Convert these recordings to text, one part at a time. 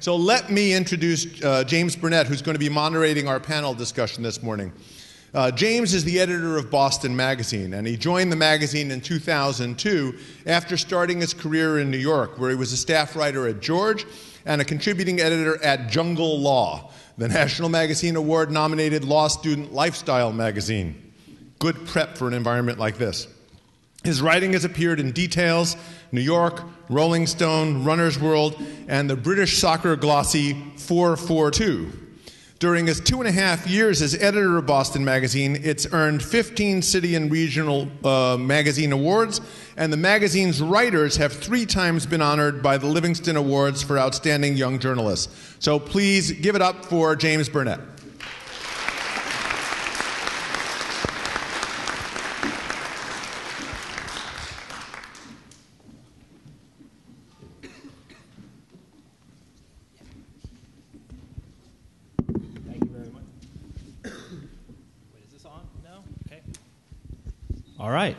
So let me introduce uh, James Burnett, who's going to be moderating our panel discussion this morning. Uh, James is the editor of Boston Magazine, and he joined the magazine in 2002 after starting his career in New York, where he was a staff writer at George and a contributing editor at Jungle Law, the National Magazine Award nominated law student lifestyle magazine. Good prep for an environment like this. His writing has appeared in Details, New York, Rolling Stone, Runner's World, and the British soccer glossy 442. During his two and a half years as editor of Boston Magazine, it's earned 15 city and regional uh, magazine awards, and the magazine's writers have three times been honored by the Livingston Awards for Outstanding Young Journalists. So please give it up for James Burnett. Thank you very much. Wait, is this on? No? Okay. All right.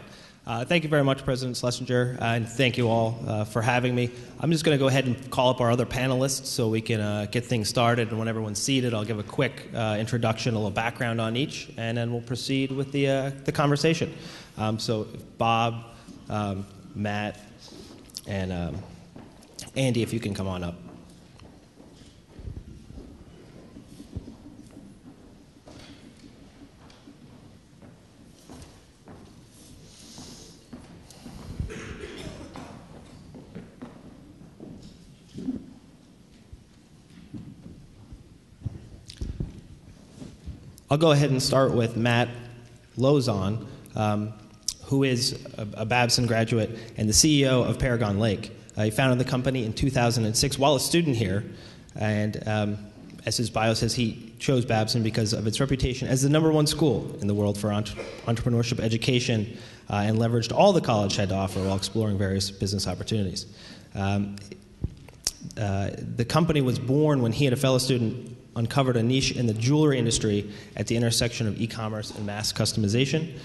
Uh, thank you very much, President Schlesinger, uh, and thank you all uh, for having me. I'm just going to go ahead and call up our other panelists so we can uh, get things started. And when everyone's seated, I'll give a quick uh, introduction, a little background on each, and then we'll proceed with the, uh, the conversation. Um, so, Bob, um, Matt, and um, Andy, if you can come on up. I'll go ahead and start with Matt Lauzon, um, who is a, a Babson graduate and the CEO of Paragon Lake. Uh, he founded the company in 2006 while a student here, and um, as his bio says, he chose Babson because of its reputation as the number one school in the world for entre- entrepreneurship education uh, and leveraged all the college had to offer while exploring various business opportunities. Um, uh, the company was born when he and a fellow student uncovered a niche in the jewelry industry at the intersection of e-commerce and mass customization.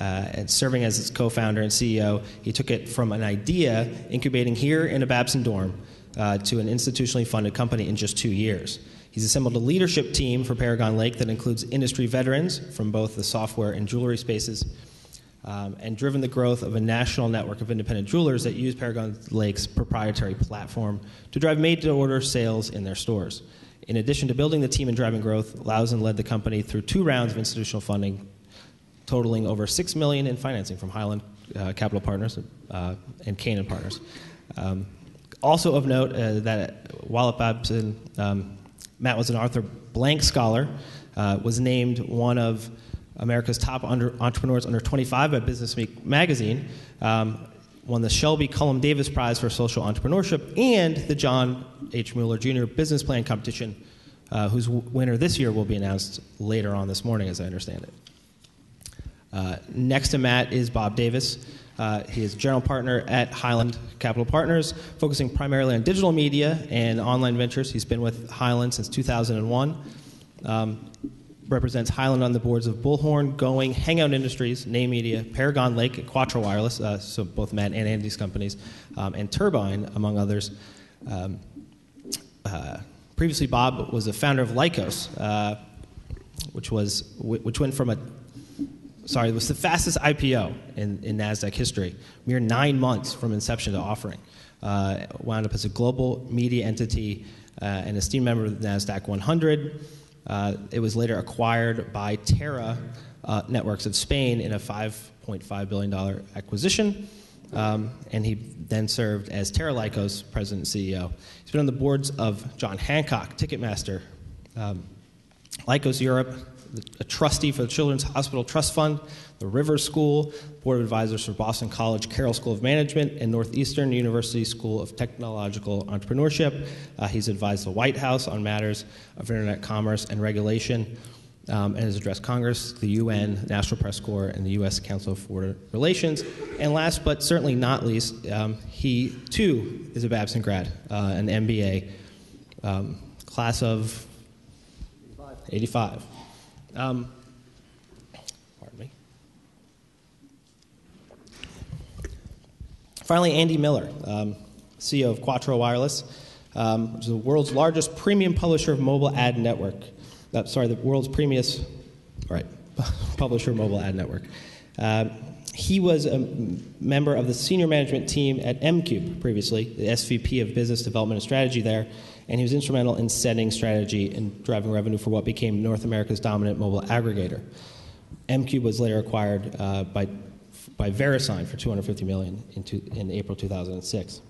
Uh, and serving as its co-founder and CEO, he took it from an idea incubating here in a Babson dorm uh, to an institutionally funded company in just two years. He's assembled a leadership team for Paragon Lake that includes industry veterans from both the software and jewelry spaces, um, and driven the growth of a national network of independent jewelers that use Paragon Lake's proprietary platform to drive made-to-order sales in their stores. In addition to building the team and driving growth, Lauzon led the company through two rounds of institutional funding, totaling over six million in financing from Highland uh, Capital Partners uh, and Canaan Partners. Um, also of note uh, that while at Babson, um, Matt was an Arthur Blank Scholar, uh, was named one of America's top under entrepreneurs under 25 by Business Week magazine. Um, won the Shelby Cullom Davis Prize for Social Entrepreneurship and the John H. Muller Jr. Business Plan Competition, uh, whose winner this year will be announced later on this morning, as I understand it. Uh, next to Matt is Bob Davis. Uh, he is general partner at Highland Capital Partners, focusing primarily on digital media and online ventures. He's been with Highland since 2001. Um, represents Highland on the boards of Bullhorn, Going, Hangout Industries, Name Media, Paragon Lake, and Quattro Wireless, uh, so both Matt and Andy's companies, um, and Turbine, among others. Um, uh, previously, Bob was the founder of Lycos, uh, which was which went from a sorry, it was the fastest IPO in, in NASDAQ history, mere nine months from inception to offering. Uh, wound up as a global media entity, uh, an esteemed member of the NASDAQ 100. Uh, it was later acquired by Terra uh, Networks of Spain in a $5.5 billion acquisition. Um, and he then served as Terra Lycos president and CEO. He's been on the boards of John Hancock, Ticketmaster, um, Lycos Europe, a trustee for the Children's Hospital Trust Fund, the Rivers School, Board of Advisors for Boston College Carroll School of Management, and Northeastern University School of Technological Entrepreneurship. Uh, he's advised the White House on matters of internet commerce and regulation. Um, and has addressed Congress, the UN, National Press Corps, and the U.S. Council of Foreign Relations. And last but certainly not least, um, he too is a Babson grad, uh, an MBA, um, class of 85. Um, pardon me. Finally, Andy Miller, um, CEO of Quattro Wireless. um, which is the world's largest premium publisher of mobile ad network. Uh, sorry, the world's premium, right, publisher mobile ad network. Uh, he was a member of the senior management team at m-Qube previously, the SVP of Business Development and Strategy there, and he was instrumental in setting strategy and driving revenue for what became North America's dominant mobile aggregator. m-Qube was later acquired uh, by, by VeriSign for 250 million in, two, in April 2006.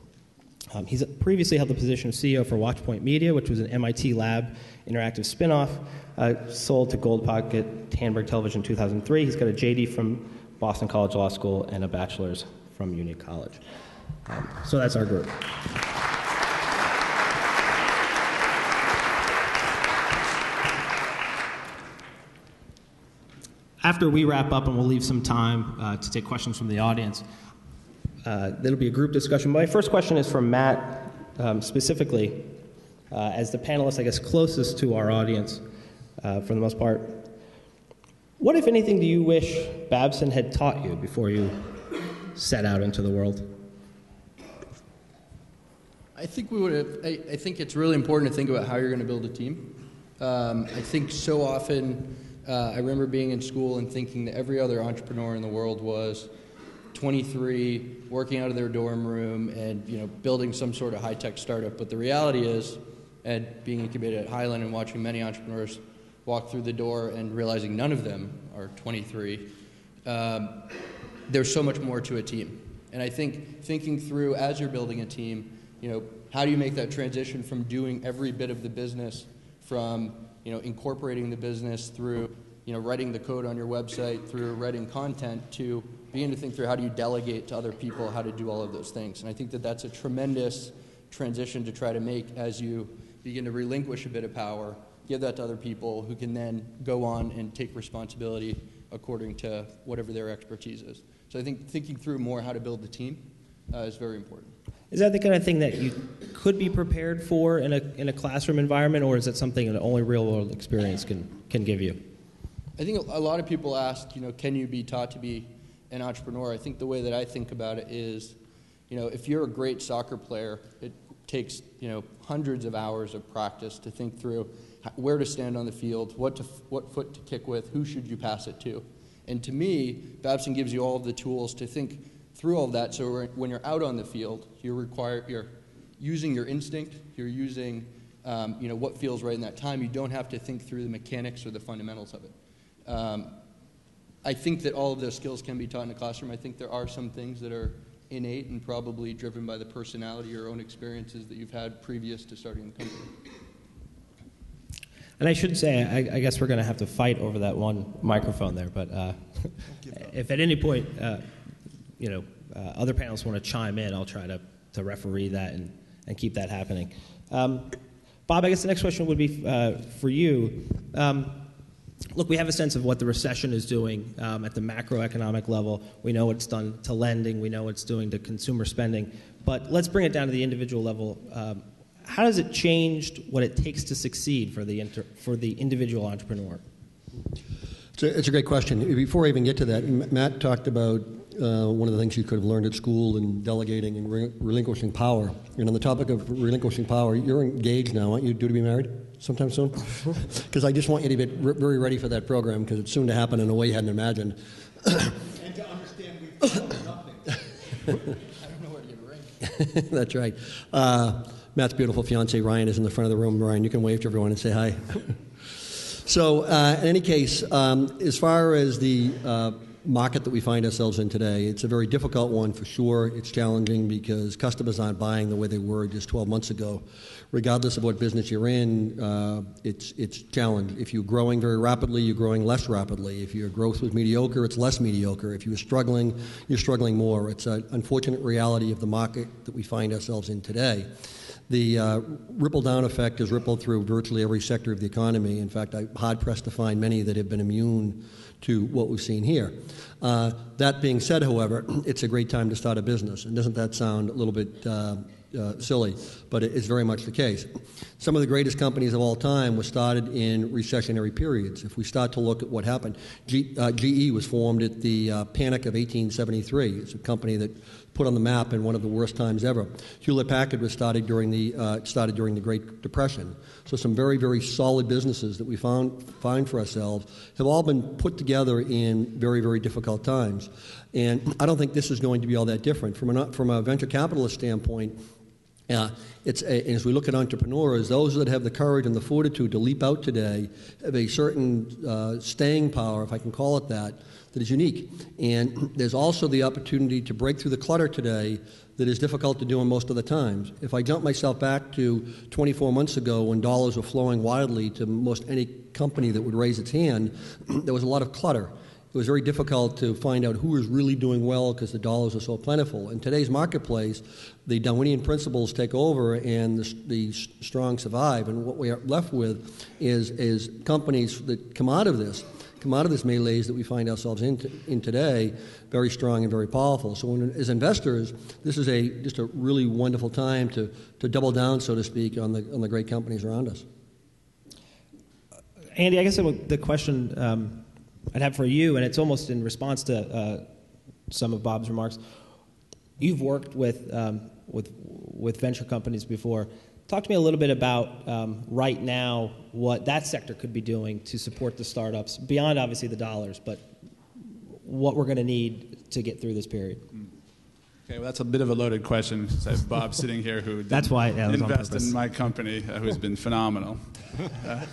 Um, he's previously held the position of CEO for Watchpoint Media, which was an MIT Lab interactive spinoff, uh, sold to Gold Pocket Tandberg Television in 2003. He's got a JD from Boston College Law School and a bachelor's from Union College. Um, so that's our group. After we wrap up, and we'll leave some time uh, to take questions from the audience, uh, it'll be a group discussion. My first question is from Matt um, specifically, uh, as the panelist, I guess, closest to our audience uh, for the most part. What, if anything, do you wish Babson had taught you before you set out into the world? I think we would have. I, I think it's really important to think about how you're going to build a team. Um, I think so often, uh, I remember being in school and thinking that every other entrepreneur in the world was 23, working out of their dorm room, and you know, building some sort of high-tech startup. But the reality is, and being incubated at Highland and watching many entrepreneurs walk through the door and realizing none of them are 23, um, there's so much more to a team. And I think thinking through as you're building a team, you know, how do you make that transition from doing every bit of the business, from you know, incorporating the business through you know, writing the code on your website, through writing content, to begin to think through how do you delegate to other people how to do all of those things. And I think that that's a tremendous transition to try to make as you begin to relinquish a bit of power, give that to other people who can then go on and take responsibility according to whatever their expertise is. So I think thinking through more how to build the team uh, is very important. Is that the kind of thing that you could be prepared for in a, in a classroom environment, or is it something that only real world experience can, can give you? I think a lot of people ask, you know, can you be taught to be an entrepreneur? I think the way that I think about it is, you know, if you're a great soccer player, it takes, you know, hundreds of hours of practice to think through where to stand on the field, what, to, what foot to kick with, who should you pass it to. And to me, Babson gives you all the tools to think through all of that. So when you're out on the field, you're required, you're using your instinct, you're using um, you know, what feels right in that time. You don't have to think through the mechanics or the fundamentals of it. Um, I think that all of those skills can be taught in a classroom. I think there are some things that are innate and probably driven by the personality or own experiences that you've had previous to starting the company. And I should say, I, I guess we're going to have to fight over that one microphone there. But uh, if at any point, uh, you know, uh, other panelists want to chime in, I'll try to, to referee that and, and keep that happening. Um, Bob, I guess the next question would be uh, for you. Um, look, we have a sense of what the recession is doing um, at the macroeconomic level. We know what it's done to lending, we know what it's doing to consumer spending. But let's bring it down to the individual level. Um, how has it changed what it takes to succeed for the, inter- for the individual entrepreneur? It's a, it's a, great question. Before I even get to that, Matt talked about uh, one of the things you could have learned at school in delegating and re- relinquishing power. And on the topic of relinquishing power, you're engaged now, aren't you? Due to be married sometime soon? Because I just want you to be re- very ready for that program because it's soon to happen in a way you hadn't imagined. and to understand we've nothing. I don't know where to get a ring. That's right. Uh, Matt's beautiful fiance Ryan is in the front of the room. Ryan, you can wave to everyone and say hi. so, uh, in any case, um, as far as the uh, market that we find ourselves in today. It's a very difficult one for sure. It's challenging because customers aren't buying the way they were just 12 months ago. Regardless of what business you're in, uh, it's it's challenging. If you're growing very rapidly, you're growing less rapidly. If your growth was mediocre, it's less mediocre. If you were struggling, you're struggling more. It's an unfortunate reality of the market that we find ourselves in today. The uh, ripple down effect has rippled through virtually every sector of the economy. In fact, I'm hard pressed to find many that have been immune to what we've seen here. Uh, that being said, however, it's a great time to start a business. And doesn't that sound a little bit uh, uh, silly? But it is very much the case. Some of the greatest companies of all time were started in recessionary periods. If we start to look at what happened, G, uh, GE was formed at the uh, panic of 1873. It's a company that put on the map in one of the worst times ever. Hewlett Packard was started during the uh, started during the Great Depression. So some very very solid businesses that we found find for ourselves have all been put together in very very difficult times. And I don't think this is going to be all that different from a from a venture capitalist standpoint. Uh, it's a, as we look at entrepreneurs, those that have the courage and the fortitude to leap out today have a certain uh, staying power, if I can call it that, that is unique. And there's also the opportunity to break through the clutter today that is difficult to do in most of the times. If I jump myself back to 24 months ago when dollars were flowing wildly to most any company that would raise its hand, there was a lot of clutter. It was very difficult to find out who was really doing well because the dollars are so plentiful. In today's marketplace, the Darwinian principles take over and the, the strong survive. And what we are left with is, is companies that come out of this come out of this malaise that we find ourselves in, in today very strong and very powerful. So, when, as investors, this is a just a really wonderful time to, to double down, so to speak, on the on the great companies around us. Andy, I guess the question um, I'd have for you, and it's almost in response to uh, some of Bob's remarks. You've worked with um, with with venture companies before. Talk to me a little bit about um, right now what that sector could be doing to support the startups beyond obviously the dollars, but what we're going to need to get through this period. Okay, well, that's a bit of a loaded question. I have Bob sitting here who that's why yeah, invest in my company, uh, who's been phenomenal. Uh,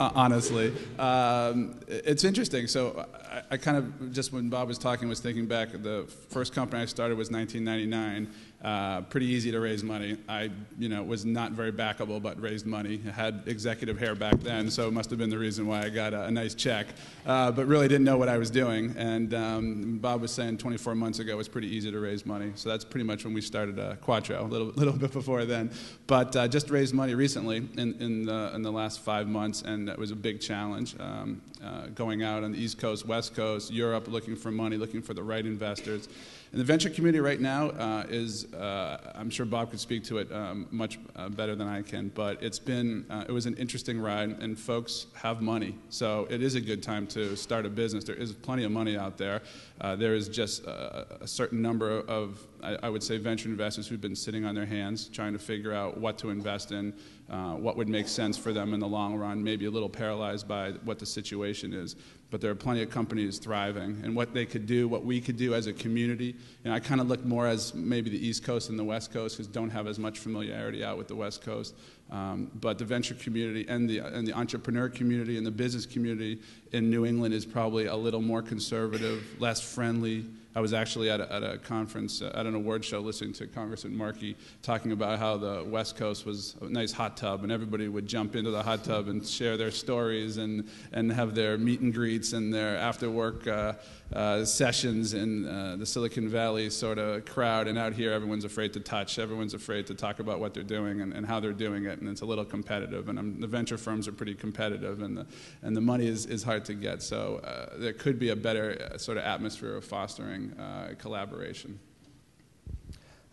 honestly, um, it's interesting. So I, I, kind of just when Bob was talking was thinking back. The first company I started was 1999 uh, pretty easy to raise money. I, you know, was not very backable, but raised money. I had executive hair back then, so it must have been the reason why I got a, a nice check. Uh, but really didn't know what I was doing. And um, Bob was saying 24 months ago it was pretty easy to raise money. So that's pretty much when we started uh, Quattro, a little, little bit before then. But uh, just raised money recently in, in, the, in the last five months, and that was a big challenge. Um, uh, going out on the East Coast, West Coast, Europe, looking for money, looking for the right investors. And the venture community right now uh, is, uh, I'm sure Bob could speak to it um, much uh, better than I can, but it's been, uh, it was an interesting ride, and folks have money. So it is a good time to start a business. There is plenty of money out there. Uh, there is just a, a certain number of, I, I, would say, venture investors who've been sitting on their hands trying to figure out what to invest in, uh, what would make sense for them in the long run, maybe a little paralyzed by what the situation is but there are plenty of companies thriving. And what they could do, what we could do as a community, and I kind of look more as maybe the East Coast and the West Coast because don't have as much familiarity out with the West Coast. Um, but the venture community and the, and the entrepreneur community and the business community in New England is probably a little more conservative, less friendly, I was actually at a, at a conference, uh, at an award show, listening to Congressman Markey talking about how the West Coast was a nice hot tub, and everybody would jump into the hot tub and share their stories and, and have their meet and greets and their after work uh, uh, sessions in uh, the Silicon Valley sort of crowd. And out here, everyone's afraid to touch, everyone's afraid to talk about what they're doing and, and how they're doing it, and it's a little competitive. And um, the venture firms are pretty competitive, and the, and the money is, is hard to get. So uh, there could be a better uh, sort of atmosphere of fostering uh, collaboration.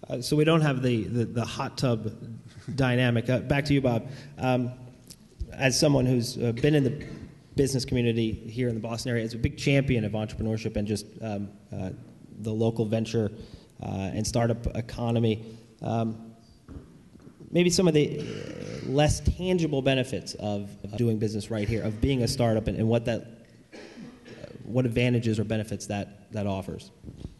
Uh, so we don't have the, the, the hot tub dynamic. Back to you, Bob. Um, as someone who's been in the business community here in the Boston area, is a big champion of entrepreneurship and just um, uh, the local venture uh, and startup economy, um, maybe some of the less tangible benefits of, of, doing business right here, of being a startup, and, and what that what advantages or benefits that, that offers?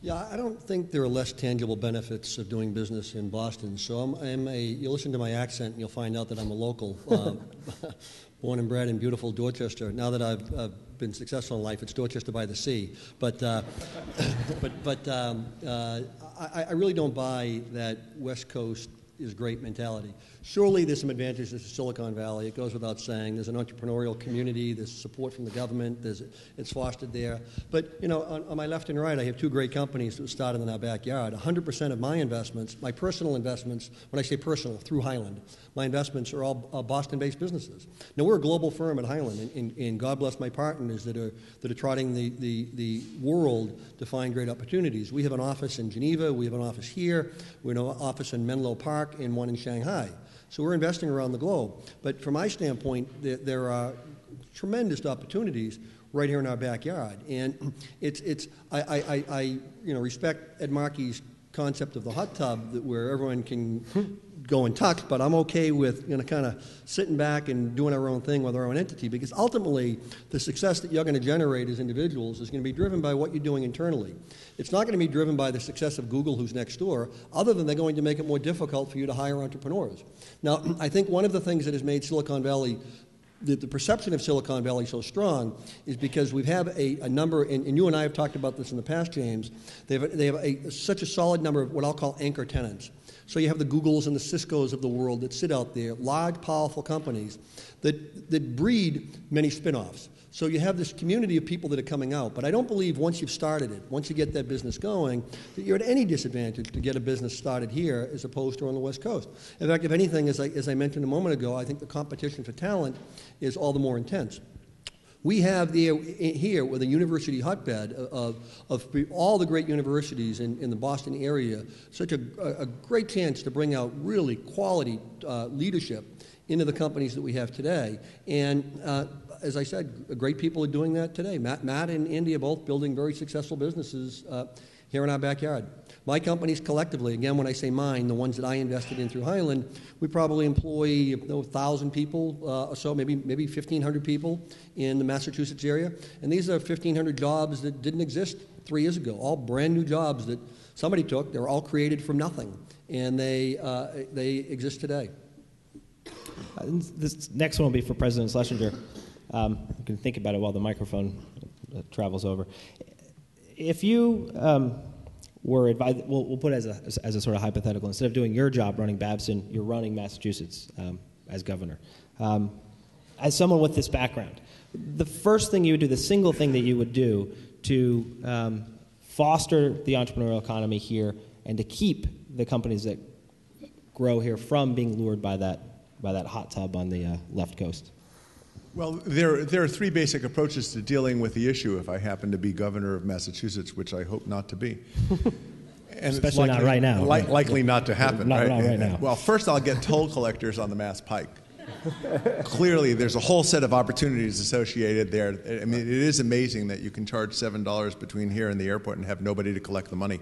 Yeah, I don't think there are less tangible benefits of doing business in Boston. So I'm, I'm a, you listen to my accent and you'll find out that I'm a local, uh, born and bred in beautiful Dorchester. Now that I've uh, been successful in life, it's Dorchester by the sea. But, uh, but, but um, uh, I, I really don't buy that West Coast is great mentality. Surely there's some advantages to Silicon Valley. It goes without saying. There's an entrepreneurial community. There's support from the government. There's, it's fostered there. But you know, on, on my left and right, I have two great companies that started in our backyard. 100% of my investments, my personal investments, when I say personal, through Highland, my investments are all uh, Boston-based businesses. Now we're a global firm at Highland, and, and, and, God bless my partners that are that are trotting the, the, the world to find great opportunities. We have an office in Geneva. We have an office here. We have an office in Menlo Park and one in Shanghai. So we're investing around the globe. But from my standpoint, there, there are tremendous opportunities right here in our backyard. And it's, it's I, I, I you know, respect Ed Markey's concept of the hot tub that where everyone can go and tuck, but I'm okay with you know kind of sitting back and doing our own thing with our own entity because ultimately the success that you're going to generate as individuals is going to be driven by what you're doing internally. It's not going to be driven by the success of Google, who's next door, other than they're going to make it more difficult for you to hire entrepreneurs. Now, I think one of the things that has made Silicon Valley the, the, perception of Silicon Valley so strong is because we have a, a number, and, and, you and I have talked about this in the past, James. They have, they have a, such a solid number of what I'll call anchor tenants. So you have the Googles and the Ciscos of the world that sit out there, large, powerful companies that, that breed many spin offs. So you have this community of people that are coming out. But I don't believe once you've started it, once you get that business going, that you're at any disadvantage to get a business started here as opposed to on the West Coast. In fact, if anything, as I, as I mentioned a moment ago, I think the competition for talent is all the more intense. We have the, here with a university hotbed of, of all the great universities in, in the Boston area, such a, a great chance to bring out really quality uh, leadership into the companies that we have today. And uh, as I said, great people are doing that today. Matt, Matt and Andy are both building very successful businesses uh, here in our backyard. My companies collectively, again, when I say mine, the ones that I invested in through Highland, we probably employ you know, 1,000 people uh, or so, maybe, maybe 1,500 people in the Massachusetts area. And these are 1,500 jobs that didn't exist three years ago, all brand new jobs that somebody took. They were all created from nothing, and they, uh, they exist today. Uh, this next one will be for President Schlesinger. Um, you can think about it while the microphone uh, travels over. If you um, were advised, we'll, we'll put it as a, as a sort of hypothetical. Instead of doing your job running Babson, you're running Massachusetts um, as governor. Um, as someone with this background, the first thing you would do, the single thing that you would do to um, foster the entrepreneurial economy here and to keep the companies that grow here from being lured by that, by that hot tub on the uh, left coast? Well, there, there are three basic approaches to dealing with the issue if I happen to be governor of Massachusetts, which I hope not to be. And Especially likely, not right now. Li- likely not to happen. Not, right? not right now. Well, first I'll get toll collectors on the Mass Pike. Clearly, there's a whole set of opportunities associated there. I mean, it is amazing that you can charge $7 between here and the airport and have nobody to collect the money.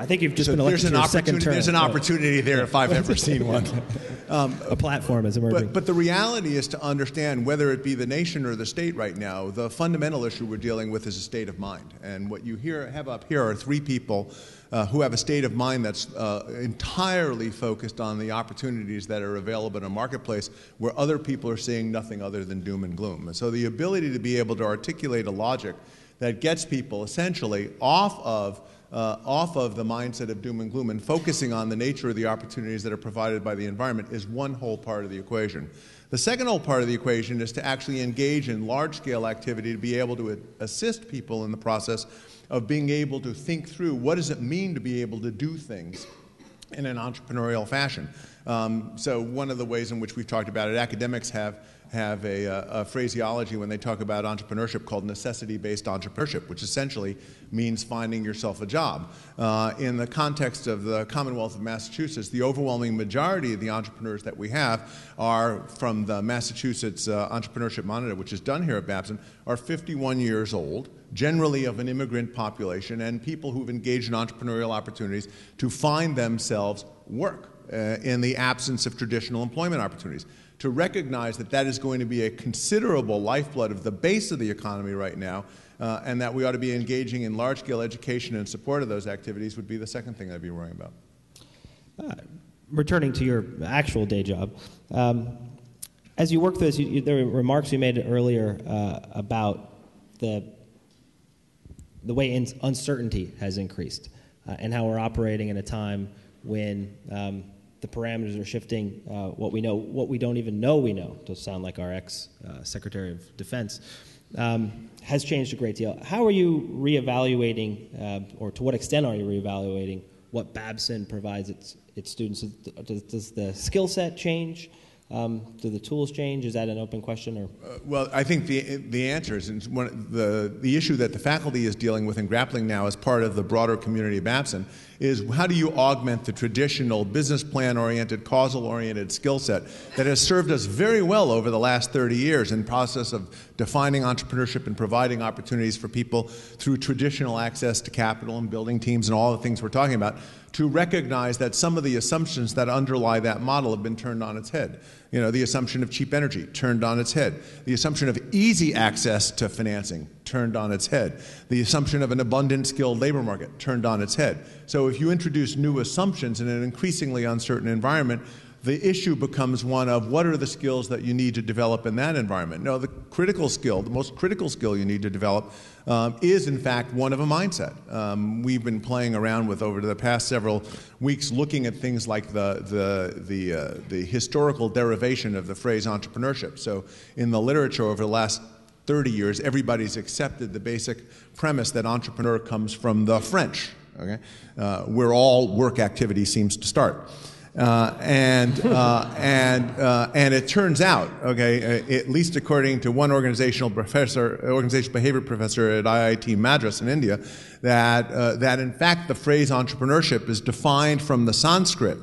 I think you've just so been elected there's an, second term. There's an opportunity there if I've ever seen one. Um, a platform is emerging. But, but the reality is to understand whether it be the nation or the state right now, the fundamental issue we're dealing with is a state of mind. And what you hear, have up here are three people uh, who have a state of mind that's uh, entirely focused on the opportunities that are available in a marketplace where other people are seeing nothing other than doom and gloom. And so the ability to be able to articulate a logic that gets people essentially off of uh, off of the mindset of doom and gloom and focusing on the nature of the opportunities that are provided by the environment is one whole part of the equation. The second whole part of the equation is to actually engage in large scale activity to be able to assist people in the process of being able to think through what does it mean to be able to do things in an entrepreneurial fashion. Um, so, one of the ways in which we've talked about it, academics have have a, a, phraseology when they talk about entrepreneurship called necessity based entrepreneurship, which essentially means finding yourself a job. Uh, in the context of the Commonwealth of Massachusetts, the overwhelming majority of the entrepreneurs that we have are from the Massachusetts uh, Entrepreneurship Monitor, which is done here at Babson, are 51 years old generally of an immigrant population, and people who've engaged in entrepreneurial opportunities to find themselves work uh, in the absence of traditional employment opportunities to recognize that that is going to be a considerable lifeblood of the base of the economy right now, uh, and that we ought to be engaging in large scale education in support of those activities would be the second thing I'd be worrying about. Uh, returning to your actual day job, um, as you work through this, you, you, there were remarks you made earlier uh, about the, the way in, uncertainty has increased uh, and how we're operating in a time when um, the parameters are shifting. Uh, what we know, what we don't even know, we know. To sound like our ex uh, Secretary of Defense, um, has changed a great deal. How are you reevaluating, uh, or to what extent are you reevaluating what Babson provides its its students? Does, does the skill set change? Um, do the tools change? Is that an open question? Or uh, well, I think the the answer is one, the the issue that the faculty is dealing with and grappling now as part of the broader community of Babson is how do you augment the traditional business plan oriented, causal oriented skill set that has served us very well over the last 30 years in process of defining entrepreneurship and providing opportunities for people through traditional access to capital and building teams and all the things we're talking about to recognize that some of the assumptions that underlie that model have been turned on its head. You know, the assumption of cheap energy turned on its head. The assumption of easy access to financing turned on its head. The assumption of an abundant skilled labor market turned on its head. So if you introduce new assumptions in an increasingly uncertain environment, the issue becomes one of what are the skills that you need to develop in that environment. No, the critical skill, the most critical skill you need to develop, um, is in fact one of a mindset. Um, we've been playing around with over the past several weeks, looking at things like the the the uh, the historical derivation of the phrase entrepreneurship. So in the literature over the last 30 years, everybody's accepted the basic premise that entrepreneur comes from the French, okay, uh, where all work activity seems to start. Uh, and uh, and uh, and it turns out, okay, uh, at least according to one organizational professor, organizational behavior professor at IIT Madras in India, that uh, that in fact the phrase entrepreneurship is defined from the Sanskrit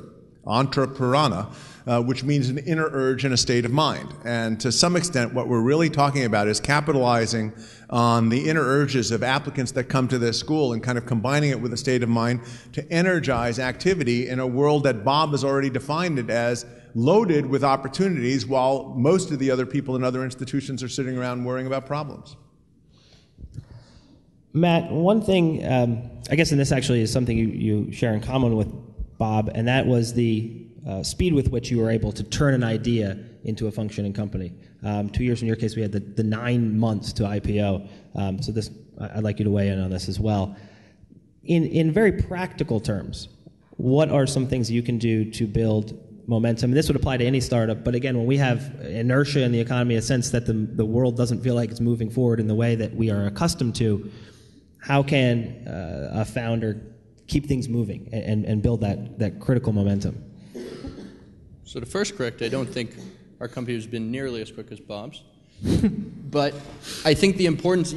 entreprenana, uh, which means an inner urge and a state of mind. And to some extent, what we're really talking about is capitalizing on the inner urges of applicants that come to this school and kind of combining it with a state of mind to energize activity in a world that Bob has already defined it as loaded with opportunities while most of the other people in other institutions are sitting around worrying about problems. Matt, one thing, um, I guess, and this actually is something you, you share in common with Bob, and that was the uh, speed with which you were able to turn an idea into a functioning company. Um, two years in your case, we had the, the nine months to IPO. Um, so this, I'd like you to weigh in on this as well. In, in very practical terms, what are some things you can do to build momentum? And this would apply to any startup, but again, when we have inertia in the economy, a sense that the, the world doesn't feel like it's moving forward in the way that we are accustomed to, how can uh, a founder keep things moving and, and build that, that critical momentum? So, to first correct, I don't think our company has been nearly as quick as Bob's. but I think the importance,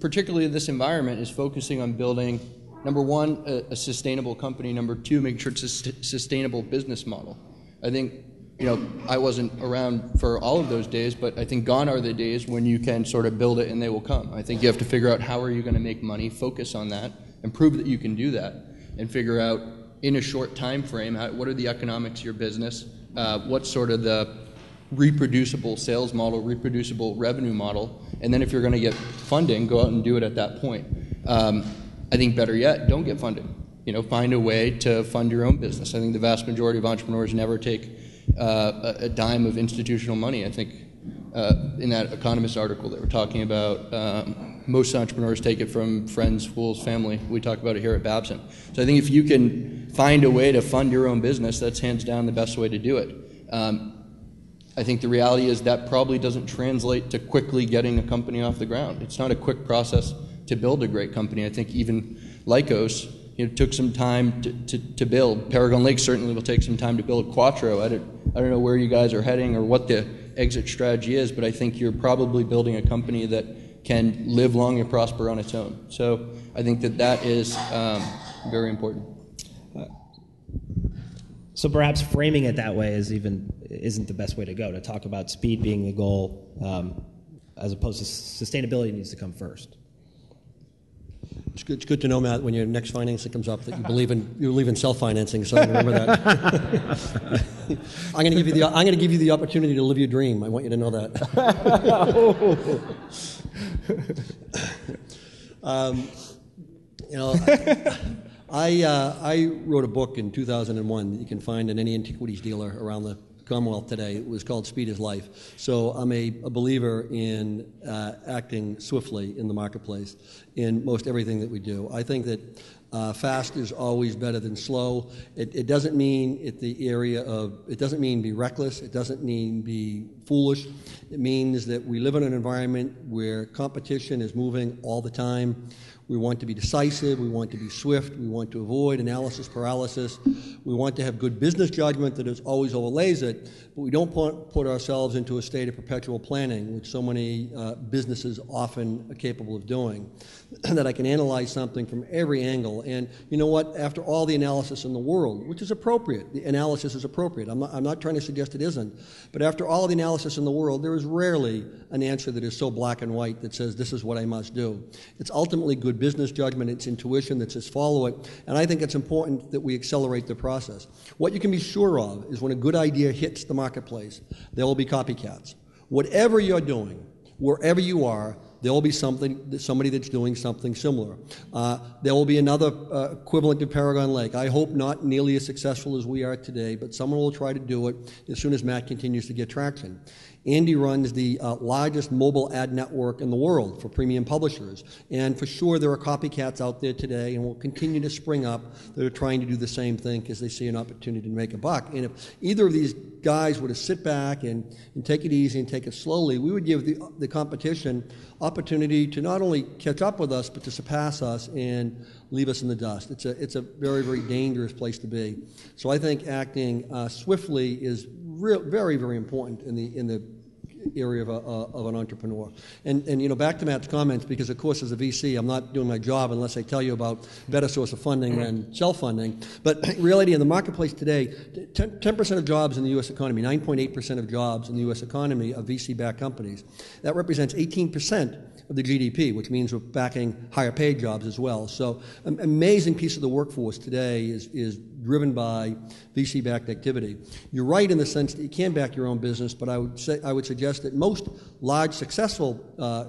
particularly in this environment, is focusing on building number one, a, a sustainable company. Number two, making sure it's a st- sustainable business model. I think, you know, I wasn't around for all of those days, but I think gone are the days when you can sort of build it and they will come. I think you have to figure out how are you going to make money, focus on that, and prove that you can do that, and figure out in a short time frame how, what are the economics of your business, uh, what's sort of the reproducible sales model, reproducible revenue model, and then if you're going to get funding, go out and do it at that point. Um, I think better yet, don't get funding. You know, find a way to fund your own business. I think the vast majority of entrepreneurs never take uh, a, a, dime of institutional money. I think uh, in that Economist article that we're talking about, um, most entrepreneurs take it from friends, fools, family. We talk about it here at Babson. So I think if you can find a way to fund your own business, that's hands down the best way to do it. Um, I think the reality is that probably doesn't translate to quickly getting a company off the ground. It's not a quick process to build a great company. I think even Lycos you know, took some time to, to, to, build. Paragon Lake certainly will take some time to build. Quattro, I don't, I don't know where you guys are heading or what the exit strategy is, but I think you're probably building a company that can live long and prosper on its own. So I think that that is um, very important. So perhaps framing it that way is even isn't the best way to go. To talk about speed being the goal, um, as opposed to sustainability needs to come first. It's good, it's good to know, Matt, when your next financing comes up, that you believe in you believe in self financing. So remember that. I'm going to give you the I'm going to give you the opportunity to live your dream. I want you to know that. um, you know. I, uh, I wrote a book in 2001 that you can find in any antiquities dealer around the Commonwealth today. It was called Speed is Life. So I'm a, a believer in uh, acting swiftly in the marketplace in most everything that we do. I think that uh, fast is always better than slow. It, it doesn't mean at the area of, it doesn't mean be reckless. It doesn't mean be foolish. It means that we live in an environment where competition is moving all the time. We want to be decisive. We want to be swift. We want to avoid analysis paralysis. We want to have good business judgment that is always overlays it, but we don't put, ourselves into a state of perpetual planning, which so many uh, businesses often are capable of doing. that I can analyze something from every angle. And you know what? After all the analysis in the world, which is appropriate, the analysis is appropriate. I'm not, I'm not trying to suggest it isn't. But after all the analysis in the world, there is rarely an answer that is so black and white that says, this is what I must do. It's ultimately good good business judgment, it's intuition that says follow it. And I think it's important that we accelerate the process. What you can be sure of is when a good idea hits the marketplace, there will be copycats. Whatever you're doing, wherever you are, there will be something, somebody that's doing something similar. Uh, there will be another uh, equivalent to Paragon Lake. I hope not nearly as successful as we are today, but someone will try to do it as soon as Matt continues to get traction. Andy runs the uh, largest mobile ad network in the world for premium publishers. And for sure, there are copycats out there today and will continue to spring up that are trying to do the same thing because they see an opportunity to make a buck. And if either of these guys were to sit back and, and take it easy and take it slowly, we would give the, the competition opportunity to not only catch up with us, but to surpass us and leave us in the dust. It's a, it's a very, very dangerous place to be. So I think acting uh, swiftly is real, very, very important in the, in the area of, a, of an entrepreneur. And, and, you know, back to Matt's comments, because of course, as a VC, I'm not doing my job unless I tell you about better source of funding mm-hmm. than self-funding. But reality in the marketplace today, 10, percent of jobs in the U.S. economy, 9.8% of jobs in the U.S. economy are VC-backed companies. That represents 18% of the GDP, which means we're backing higher paid jobs as well. So, an amazing piece of the workforce today is, is driven by VC backed activity. You're right in the sense that you can back your own business, but I would, say, I would suggest that most large successful uh,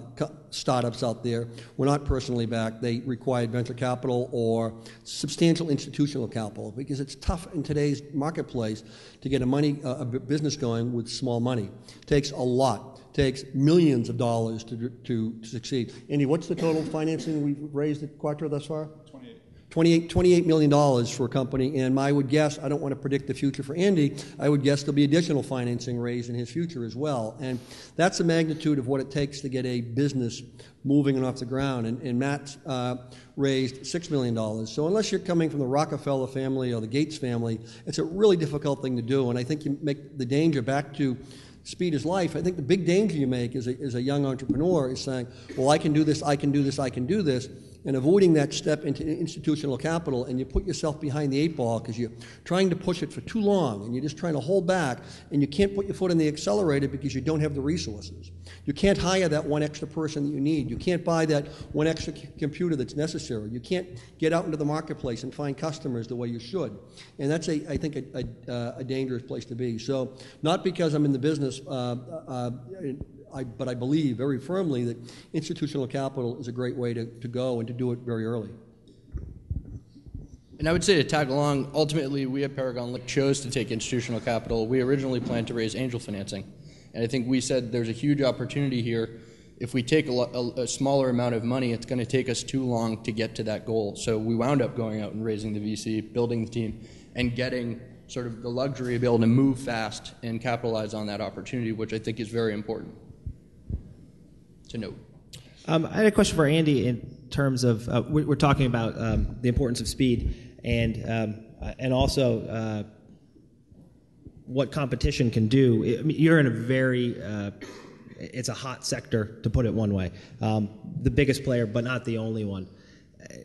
startups out there were not personally backed. They required venture capital or substantial institutional capital because it's tough in today's marketplace to get a, money, uh, a business going with small money. It takes a lot takes millions of dollars to, to, to, succeed. Andy, what's the total financing we've raised at Quattro thus far? 28, $28 million for a company, and I would guess, I don't want to predict the future for Andy, I would guess there'll be additional financing raised in his future as well. And that's the magnitude of what it takes to get a business moving and off the ground. And, and Matt uh, raised $6 million. So unless you're coming from the Rockefeller family or the Gates family, it's a really difficult thing to do. And I think you make the danger back to speed is life. I think the big danger you make as a, as a young entrepreneur is saying, well, I can do this, I can do this, I can do this and avoiding that step into institutional capital, and you put yourself behind the eight ball because you're trying to push it for too long, and you're just trying to hold back, and you can't put your foot on the accelerator because you don't have the resources. You can't hire that one extra person that you need. You can't buy that one extra c- computer that's necessary. You can't get out into the marketplace and find customers the way you should. And that's, a, I think, a, a, a dangerous place to be. So, not because I'm in the business, uh, uh, I, but I believe very firmly that institutional capital is a great way to, to go and to do it very early. And I would say to tag along, ultimately, we at Paragon chose to take institutional capital. We originally planned to raise angel financing. And I think we said there's a huge opportunity here. If we take a, a, a smaller amount of money, it's going to take us too long to get to that goal. So we wound up going out and raising the VC, building the team, and getting sort of the luxury of being able to move fast and capitalize on that opportunity, which I think is very important to note. Um, I had a question for Andy in terms of uh, we're, talking about um, the importance of speed and um, uh, and also uh, what competition can do. I mean, you're in a very uh, it's a hot sector to put it one way. Um, the biggest player, but not the only one.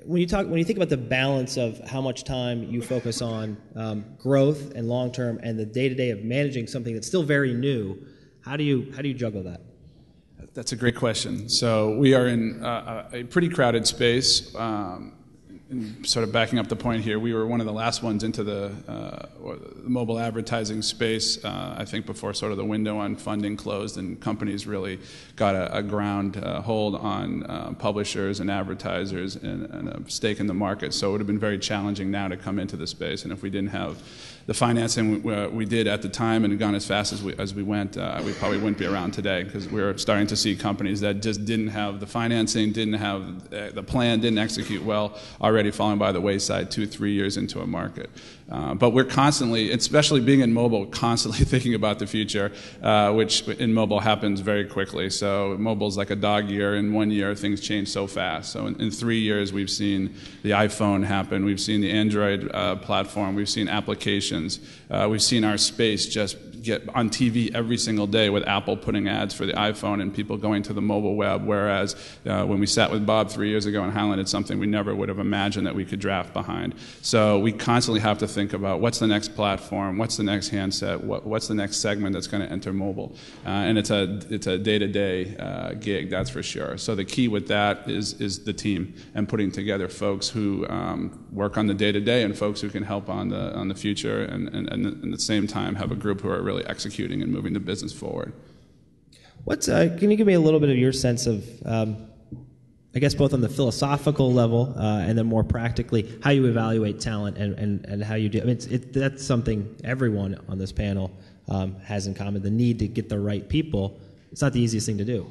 When you talk, when you think about the balance of how much time you focus on um, growth and long term, and the day to day of managing something that's still very new, how do you how do you juggle that? That's a great question. So we are in uh, a pretty crowded space. Um, sort of backing up the point here, we were one of the last ones into the, uh, mobile advertising space, uh, I think, before sort of the window on funding closed and companies really got a, a ground uh, hold on uh, publishers and advertisers and, and, a stake in the market. So it would have been very challenging now to come into the space. And if we didn't have the financing we, uh, we did at the time and gone as fast as we, as we went, uh, we probably wouldn't be around today because we are starting to see companies that just didn't have the financing, didn't have uh, the plan, didn't execute well, already falling by the wayside two, three years into a market. Uh, but we're constantly, especially being in mobile, constantly thinking about the future, uh, which in mobile happens very quickly. So mobile is like a dog year. In one year, things change so fast. So in, in three years, we've seen the iPhone happen. We've seen the Android uh, platform. We've seen applications. Uh, we've seen our space just get on TV every single day with Apple putting ads for the iPhone and people going to the mobile web. Whereas uh, when we sat with Bob three years ago in Highland, it's something we never would have imagined that we could draft behind. So we constantly have to think about what's the next platform, what's the next handset, what, what's the next segment that's going to enter mobile, uh, and it's a it's a day to day gig, that's for sure. So the key with that is is the team and putting together folks who um, work on the day to day and folks who can help on the on the future, and, and, and at the same time have a group who are really executing and moving the business forward. What's uh, can you give me a little bit of your sense of, um, I guess, both on the philosophical level uh, and then more practically, how you evaluate talent and, and, and how you do. I mean, it, that's something everyone on this panel um, has in common: the need to get the right people. It's not the easiest thing to do.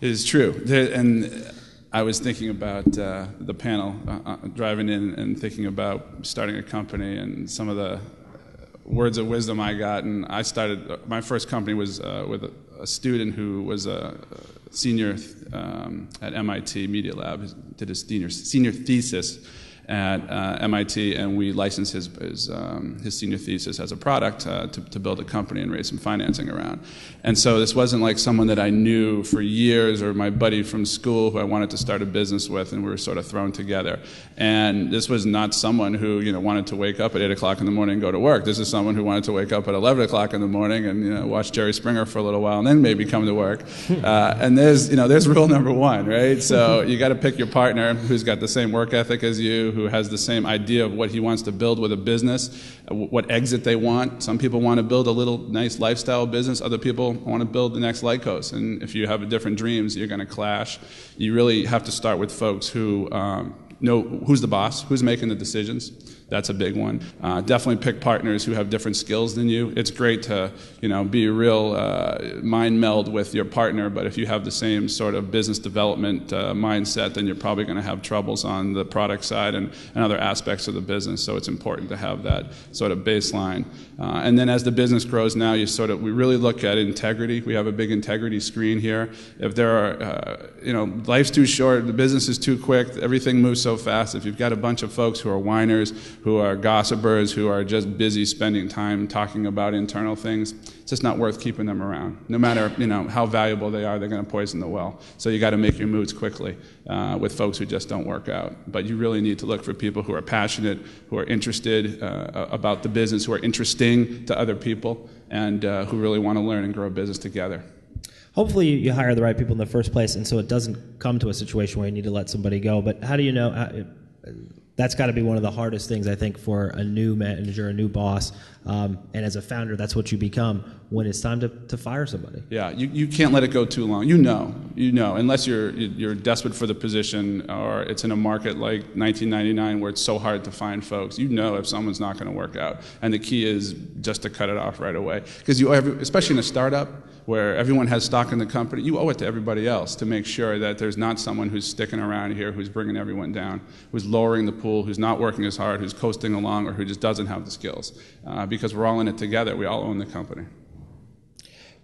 It is true, there, and I was thinking about uh, the panel uh, uh, driving in and thinking about starting a company and some of the words of wisdom I got. And I started, my first company was uh, with a, a, student who was a senior um, at MIT Media Lab, did his senior, senior thesis at uh, MIT, and we licensed his, his, um, his senior thesis as a product uh, to, to, build a company and raise some financing around. And so this wasn't like someone that I knew for years or my buddy from school who I wanted to start a business with, and we were sort of thrown together. And this was not someone who you know wanted to wake up at 8 o'clock in the morning and go to work. This is someone who wanted to wake up at 11 o'clock in the morning and you know, watch Jerry Springer for a little while and then maybe come to work. Uh, and there's, you know, there's rule number one, right? So you got to pick your partner who's got the same work ethic as you, who has the same idea of what he wants to build with a business, uh, what exit they want. Some people want to build a little nice lifestyle business. Other people want to build the next Lycos. And if you have different dreams, you're going to clash. You really have to start with folks who um, know who's the boss, who's making the decisions that's a big one. Uh, definitely pick partners who have different skills than you. It's great to, you know, be a real uh, mind meld with your partner, but if you have the same sort of business development uh, mindset, then you're probably going to have troubles on the product side and, and other aspects of the business. So it's important to have that sort of baseline. Uh, and then as the business grows now, you sort of we really look at integrity. We have a big integrity screen here. If there are, uh, you know, life's too short, the business is too quick, everything moves so fast. If you've got a bunch of folks who are whiners, who are gossipers, who are just busy spending time talking about internal things, it's just not worth keeping them around. No matter you know how valuable they are, they're going to poison the well. So you got to make your moves quickly uh, with folks who just don't work out. But you really need to look for people who are passionate, who are interested uh, about the business, who are interesting to other people, and uh, who really want to learn and grow a business together hopefully you hire the right people in the first place and so it doesn't come to a situation where you need to let somebody go but how do you know that's got to be one of the hardest things I think for a new manager, a new boss, um, and as a founder, that's what you become when it's time to, to fire somebody. Yeah, you, you can't let it go too long. You know, you know, unless you're you're desperate for the position or it's in a market like 1999 where it's so hard to find folks. You know if someone's not going to work out, and the key is just to cut it off right away because you, especially in a startup where everyone has stock in the company, you owe it to everybody else to make sure that there's not someone who's sticking around here who's bringing everyone down, who's lowering the pool, who's not working as hard, who's coasting along, or who just doesn't have the skills. Uh, because we're all in it together. We all own the company.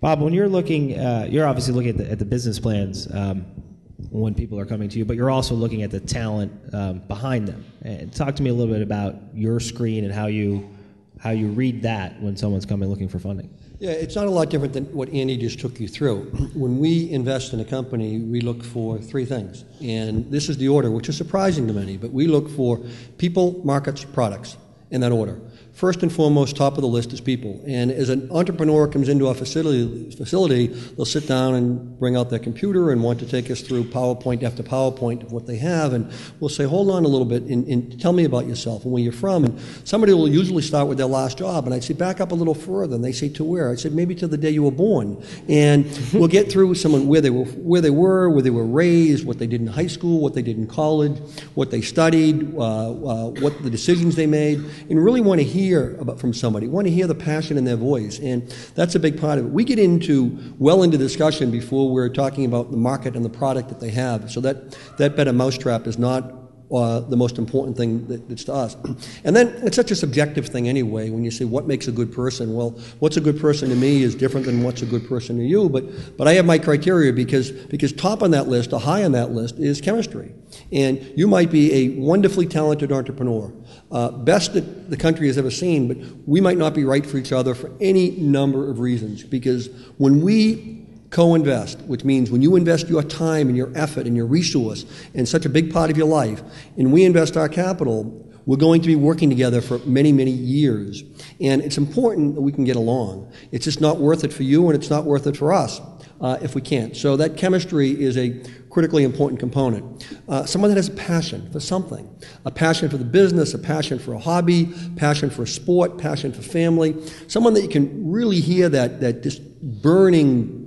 Bob, when you're looking, uh, you're obviously looking at the, at the business plans um, when people are coming to you, but you're also looking at the talent um, behind them. And talk to me a little bit about your screen and how you how you read that when someone's coming looking for funding. Yeah, it's not a lot different than what Andy just took you through. When we invest in a company, we look for three things. And this is the order, which is surprising to many, but we look for people, markets, products in that order first and foremost, top of the list is people. And as an entrepreneur comes into our facility, facility, they'll sit down and bring out their computer and want to take us through PowerPoint after PowerPoint of what they have. And we'll say, hold on a little bit and, and tell me about yourself and where you're from. And somebody will usually start with their last job. And I'd say, back up a little further. And they say, to where? I said, maybe to the day you were born. And we'll get through someone where they were, where they were, where they were raised, what they did in high school, what they did in college, what they studied, uh, uh, what the decisions they made, and really want to hear hear about, from somebody, want to hear the passion in their voice, and that's a big part of it. We get into well into discussion before we're talking about the market and the product that they have, so that that better mousetrap is not uh, the most important thing that, that's to us. And then it's such a subjective thing anyway. When you say what makes a good person, well, what's a good person to me is different than what's a good person to you. But but I have my criteria because because top on that list, or high on that list, is chemistry. And you might be a wonderfully talented entrepreneur, uh, best that the country has ever seen, but we might not be right for each other for any number of reasons. Because when we co-invest, which means when you invest your time and your effort and your resource in such a big part of your life, and we invest our capital, we're going to be working together for many, many years. And it's important that we can get along. It's just not worth it for you, and it's not worth it for us uh, if we can't. So that chemistry is a critically important component. Uh, someone that has a passion for something, a passion for the business, a passion for a hobby, passion for a sport, passion for family. Someone that you can really hear that that just burning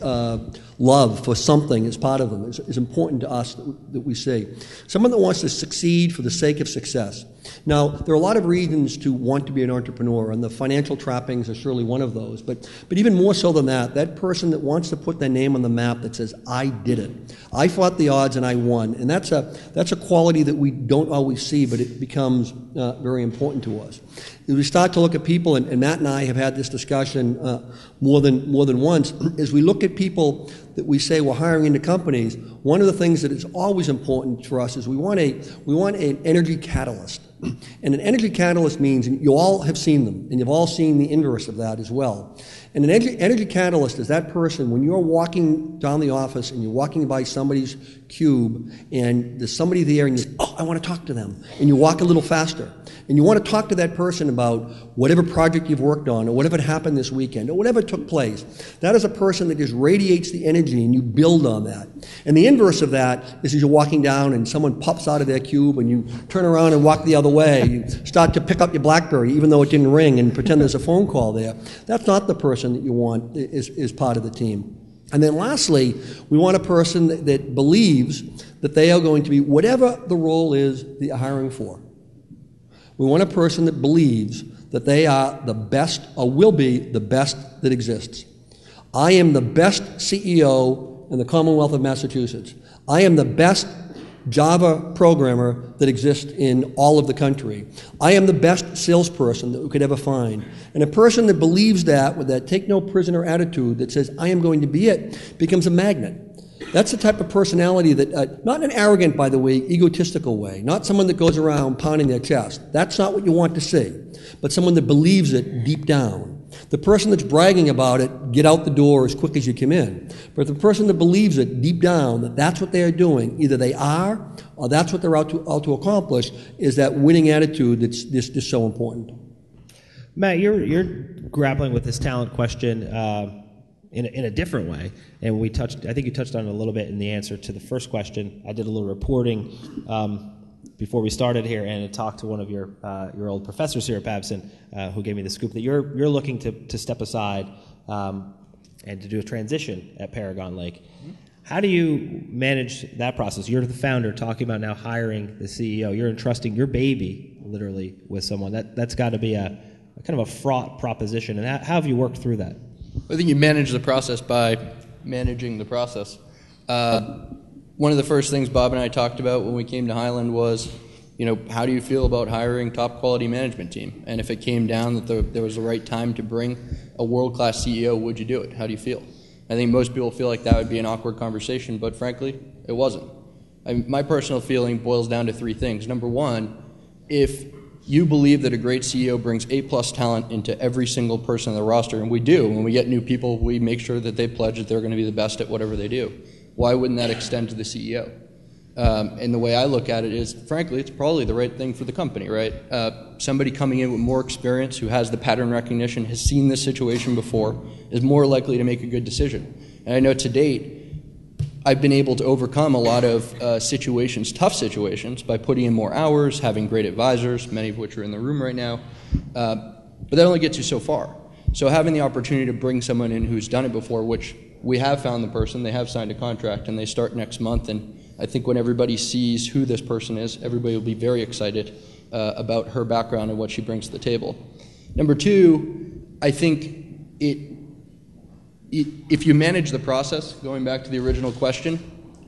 uh, love for something as part of them is, is important to us that, that we see. Someone that wants to succeed for the sake of success. Now, there are a lot of reasons to want to be an entrepreneur, and the financial trappings are surely one of those. But, but even more so than that, that person that wants to put their name on the map that says, I did it. I fought the odds and I won. And that's a, that's a quality that we don't always see, but it becomes uh, very important to us. As we start to look at people, and, and Matt and I have had this discussion uh, more, than, more than once, as we look at people that we say we're hiring into companies, one of the things that is always important for us is we want, a, we want an energy catalyst. And an energy catalyst means, you all have seen them, and you've all seen the inverse of that as well. And an energy, energy catalyst is that person, when you're walking down the office and you're walking by somebody's cube and there's somebody there and you say, oh, I want to talk to them. And you walk a little faster. And you want to talk to that person about whatever project you've worked on or whatever happened this weekend or whatever took place. That is a person that just radiates the energy and you build on that. And the inverse of that is as you're walking down and someone pops out of their cube and you turn around and walk the other way. You start to pick up your Blackberry even though it didn't ring and pretend there's a phone call there. That's not the person that you want is, is part of the team. And then lastly, we want a person that, that believes that they are going to be whatever the role is that you're hiring for. We want a person that believes that they are the best or will be the best that exists. I am the best CEO in the Commonwealth of Massachusetts. I am the best Java programmer that exists in all of the country. I am the best salesperson that we could ever find. And a person that believes that, with that take no prisoner attitude that says, I am going to be it, becomes a magnet. That's the type of personality that, uh, not an arrogant, by the way, egotistical way, not someone that goes around pounding their chest. That's not what you want to see, but someone that believes it deep down. The person that's bragging about it, get out the door as quick as you come in. But the person that believes it deep down, that that's what they are doing, either they are or that's what they're out to, out to accomplish, is that winning attitude that's just, just so important. Matt, you're, you're grappling with this talent question uh, in, a, in a different way. And we touched, I think you touched on it a little bit in the answer to the first question. I did a little reporting. Um, before we started here and I talked to one of your, uh, your old professors here at Babson uh, who gave me the scoop that you're, you're looking to, to step aside um, and to do a transition at Paragon Lake. How do you manage that process? You're the founder talking about now hiring the CEO. You're entrusting your baby literally with someone. That, that's got to be a, a, kind of a fraught proposition. And how, how, have you worked through that? I think you manage the process by managing the process. Uh, one of the first things Bob and I talked about when we came to Highland was, you know, how do you feel about hiring top quality management team? And if it came down that the, there was the right time to bring a world class CEO, would you do it? How do you feel? I think most people feel like that would be an awkward conversation, but frankly, it wasn't. I, my personal feeling boils down to three things. Number one, if you believe that a great CEO brings A plus talent into every single person on the roster, and we do. When we get new people, we make sure that they pledge that they're going to be the best at whatever they do why wouldn't that extend to the CEO? Um, and the way I look at it is, frankly, it's probably the right thing for the company, right? Uh, somebody coming in with more experience, who has the pattern recognition, has seen this situation before, is more likely to make a good decision. And I know to date, I've been able to overcome a lot of uh, situations, tough situations, by putting in more hours, having great advisors, many of which are in the room right now. Uh, but that only gets you so far. So having the opportunity to bring someone in who's done it before, which we have found the person, they have signed a contract, and they start next month, and I think when everybody sees who this person is, everybody will be very excited uh, about her background and what she brings to the table. Number two, I think it, it if you manage the process, going back to the original question,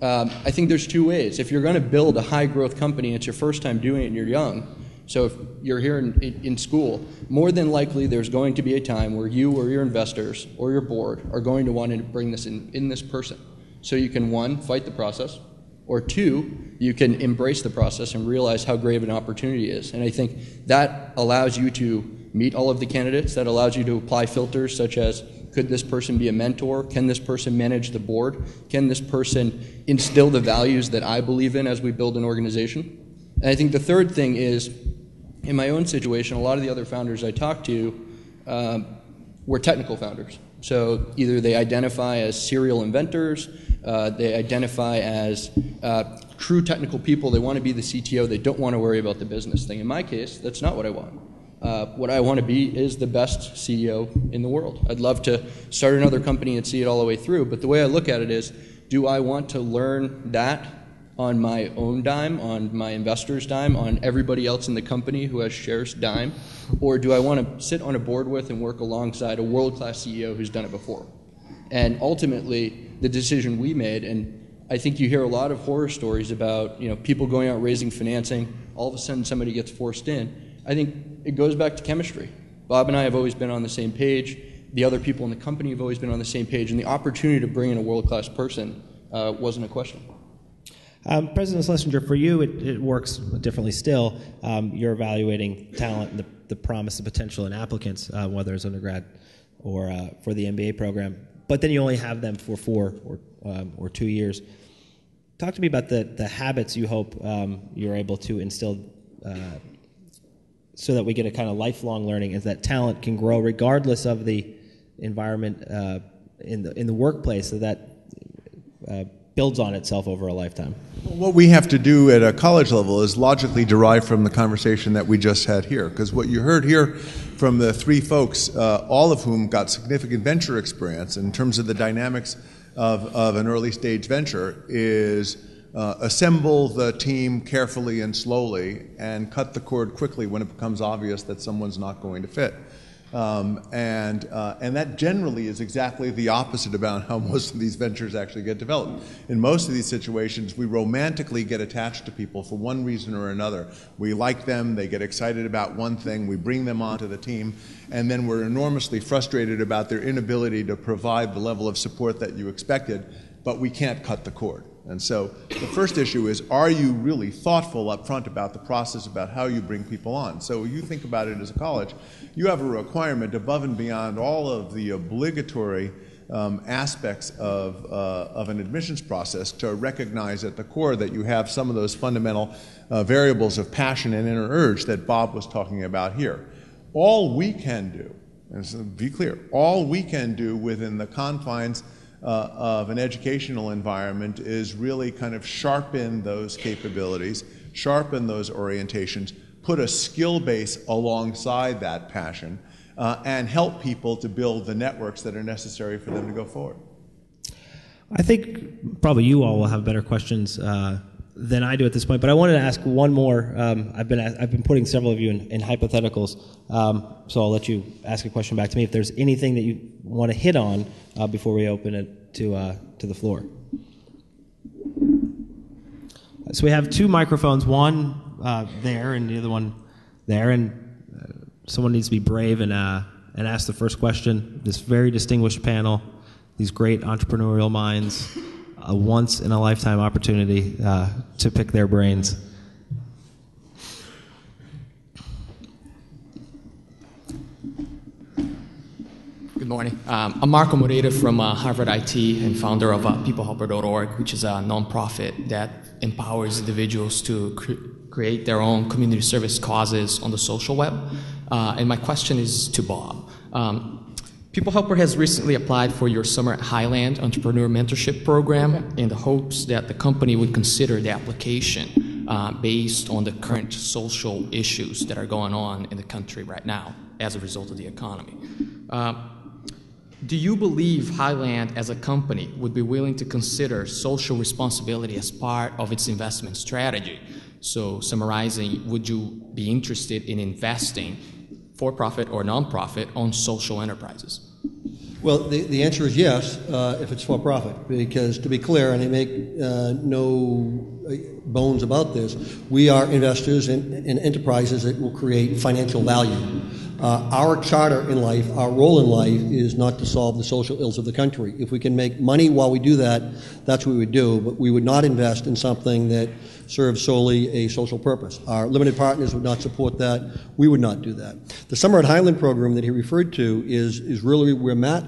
um, I think there's two ways. If you're going to build a high growth company, it's your first time doing it and you're young, so if you're here in, in, school, more than likely there's going to be a time where you or your investors or your board are going to want to bring this in, in this person. So you can, one, fight the process, or two, you can embrace the process and realize how of an opportunity is. And I think that allows you to meet all of the candidates, that allows you to apply filters such as could this person be a mentor? Can this person manage the board? Can this person instill the values that I believe in as we build an organization? And I think the third thing is, in my own situation, a lot of the other founders I talked to um, were technical founders. So either they identify as serial inventors, uh, they identify as uh, true technical people. They want to be the CTO. They don't want to worry about the business thing. In my case, that's not what I want. Uh, what I want to be is the best CEO in the world. I'd love to start another company and see it all the way through. But the way I look at it is, do I want to learn that on my own dime, on my investor's dime, on everybody else in the company who has shares dime? Or do I want to sit on a board with and work alongside a world class CEO who's done it before? And ultimately, the decision we made, and I think you hear a lot of horror stories about you know people going out raising financing, all of a sudden somebody gets forced in. I think it goes back to chemistry. Bob and I have always been on the same page. The other people in the company have always been on the same page, and the opportunity to bring in a world class person uh, wasn't a question. Um, President Schlesinger, for you, it, it works differently still. Um, you're evaluating talent and the, the promise and potential in applicants, uh, whether it's undergrad or uh, for the MBA program. But then you only have them for four or, um, or two years. Talk to me about the, the habits you hope um, you're able to instill uh, so that we get a kind of lifelong learning, is that talent can grow regardless of the environment uh, in, the, in the workplace, so that uh, builds on itself over a lifetime. What we have to do at a college level is logically derive from the conversation that we just had here. Because what you heard here from the three folks, uh, all of whom got significant venture experience in terms of the dynamics of, of an early stage venture, is uh, assemble the team carefully and slowly and cut the cord quickly when it becomes obvious that someone's not going to fit. Um, and, uh, and that generally is exactly the opposite about how most of these ventures actually get developed. In most of these situations, we romantically get attached to people for one reason or another. We like them, they get excited about one thing, we bring them onto the team, and then we're enormously frustrated about their inability to provide the level of support that you expected, but we can't cut the cord. And so the first issue is are you really thoughtful up front about the process, about how you bring people on? So you think about it as a college, you have a requirement above and beyond all of the obligatory um, aspects of, uh, of an admissions process to recognize at the core that you have some of those fundamental uh, variables of passion and inner urge that Bob was talking about here. All we can do, and so be clear, all we can do within the confines uh, of an educational environment is really kind of sharpen those capabilities, sharpen those orientations, put a skill base alongside that passion, uh, and help people to build the networks that are necessary for them to go forward. I think probably you all will have better questions uh, than I do at this point, but I wanted to ask one more. Um, I've been I've been putting several of you in, in hypotheticals, um, so I'll let you ask a question back to me if there's anything that you want to hit on uh, before we open it to uh, to the floor. So we have two microphones, one uh, there and the other one there, and uh, someone needs to be brave and uh, and ask the first question. This very distinguished panel, these great entrepreneurial minds a once in a lifetime opportunity uh, to pick their brains. Good morning. Um, I'm Marco Moreira from uh, Harvard IT and founder of uh, PeopleHelper.org, which is a nonprofit that empowers individuals to cre- create their own community service causes on the social web. Uh, and my question is to Bob. Um, People Helper has recently applied for your Summer at Highland Entrepreneur Mentorship Program in the hopes that the company would consider the application uh, based on the current social issues that are going on in the country right now as a result of the economy. Uh, Do you believe Highland as a company would be willing to consider social responsibility as part of its investment strategy? So, summarizing, would you be interested in investing for profit or nonprofit on social enterprises? Well, the, the answer is yes, uh, if it's for profit. Because to be clear, and I make uh, no uh, bones about this, we are investors in, in enterprises that will create financial value. Uh, our charter in life, our role in life, is not to solve the social ills of the country. If we can make money while we do that, that's what we would do. But we would not invest in something that serves solely a social purpose. Our limited partners would not support that. We would not do that. The Summer at Highland program that he referred to is, is really where Matt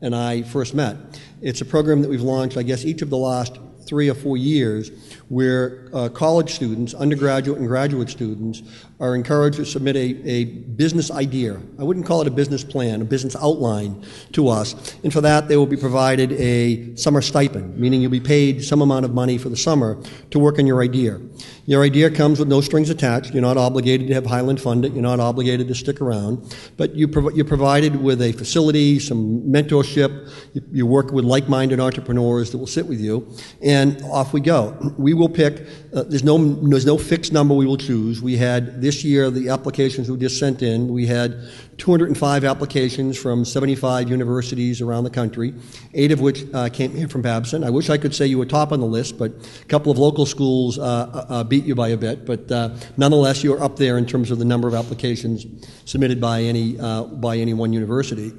and I first met. It's a program that we've launched, I guess, each of the last three or four years where uh, college students, undergraduate and graduate students, are encouraged to submit a, a business idea. I wouldn't call it a business plan, a business outline to us. And for that, they will be provided a summer stipend, meaning you'll be paid some amount of money for the summer to work on your idea. Your idea comes with no strings attached. You're not obligated to have Highland fund it. You're not obligated to stick around. But you prov- you're provided with a facility, some mentorship. You, you work with like-minded entrepreneurs that will sit with you, and off we go. We will pick. Uh, there's no there's no fixed number we will choose. We had this year the applications we just sent in. We had 205 applications from 75 universities around the country, eight of which uh, came here from Babson. I wish I could say you were top on the list, but a couple of local schools uh, uh, uh beat you by a bit. But uh, nonetheless, you're up there in terms of the number of applications submitted by any by any one university.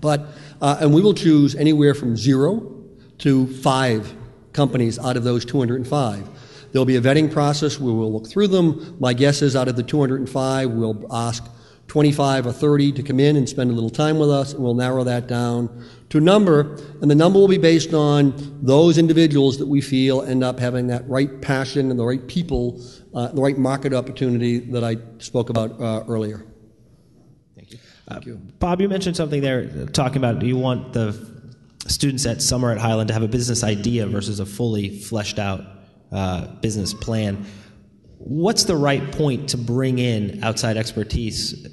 But and we will choose anywhere from zero to five companies out of those 205. There'll be a vetting process where we'll look through them. My guess is out of the 205, we'll ask 25 or 30 to come in and spend a little time with us, and we'll narrow that down to a number. And the number will be based on those individuals that we feel end up having that right passion and the right people, uh, the right market opportunity that I spoke about uh, earlier. Thank you. Uh, Thank you. Bob, you mentioned something there talking about you want the students at Summer at Highland to have a business idea versus a fully fleshed out uh, business plan. What's the right point to bring in outside expertise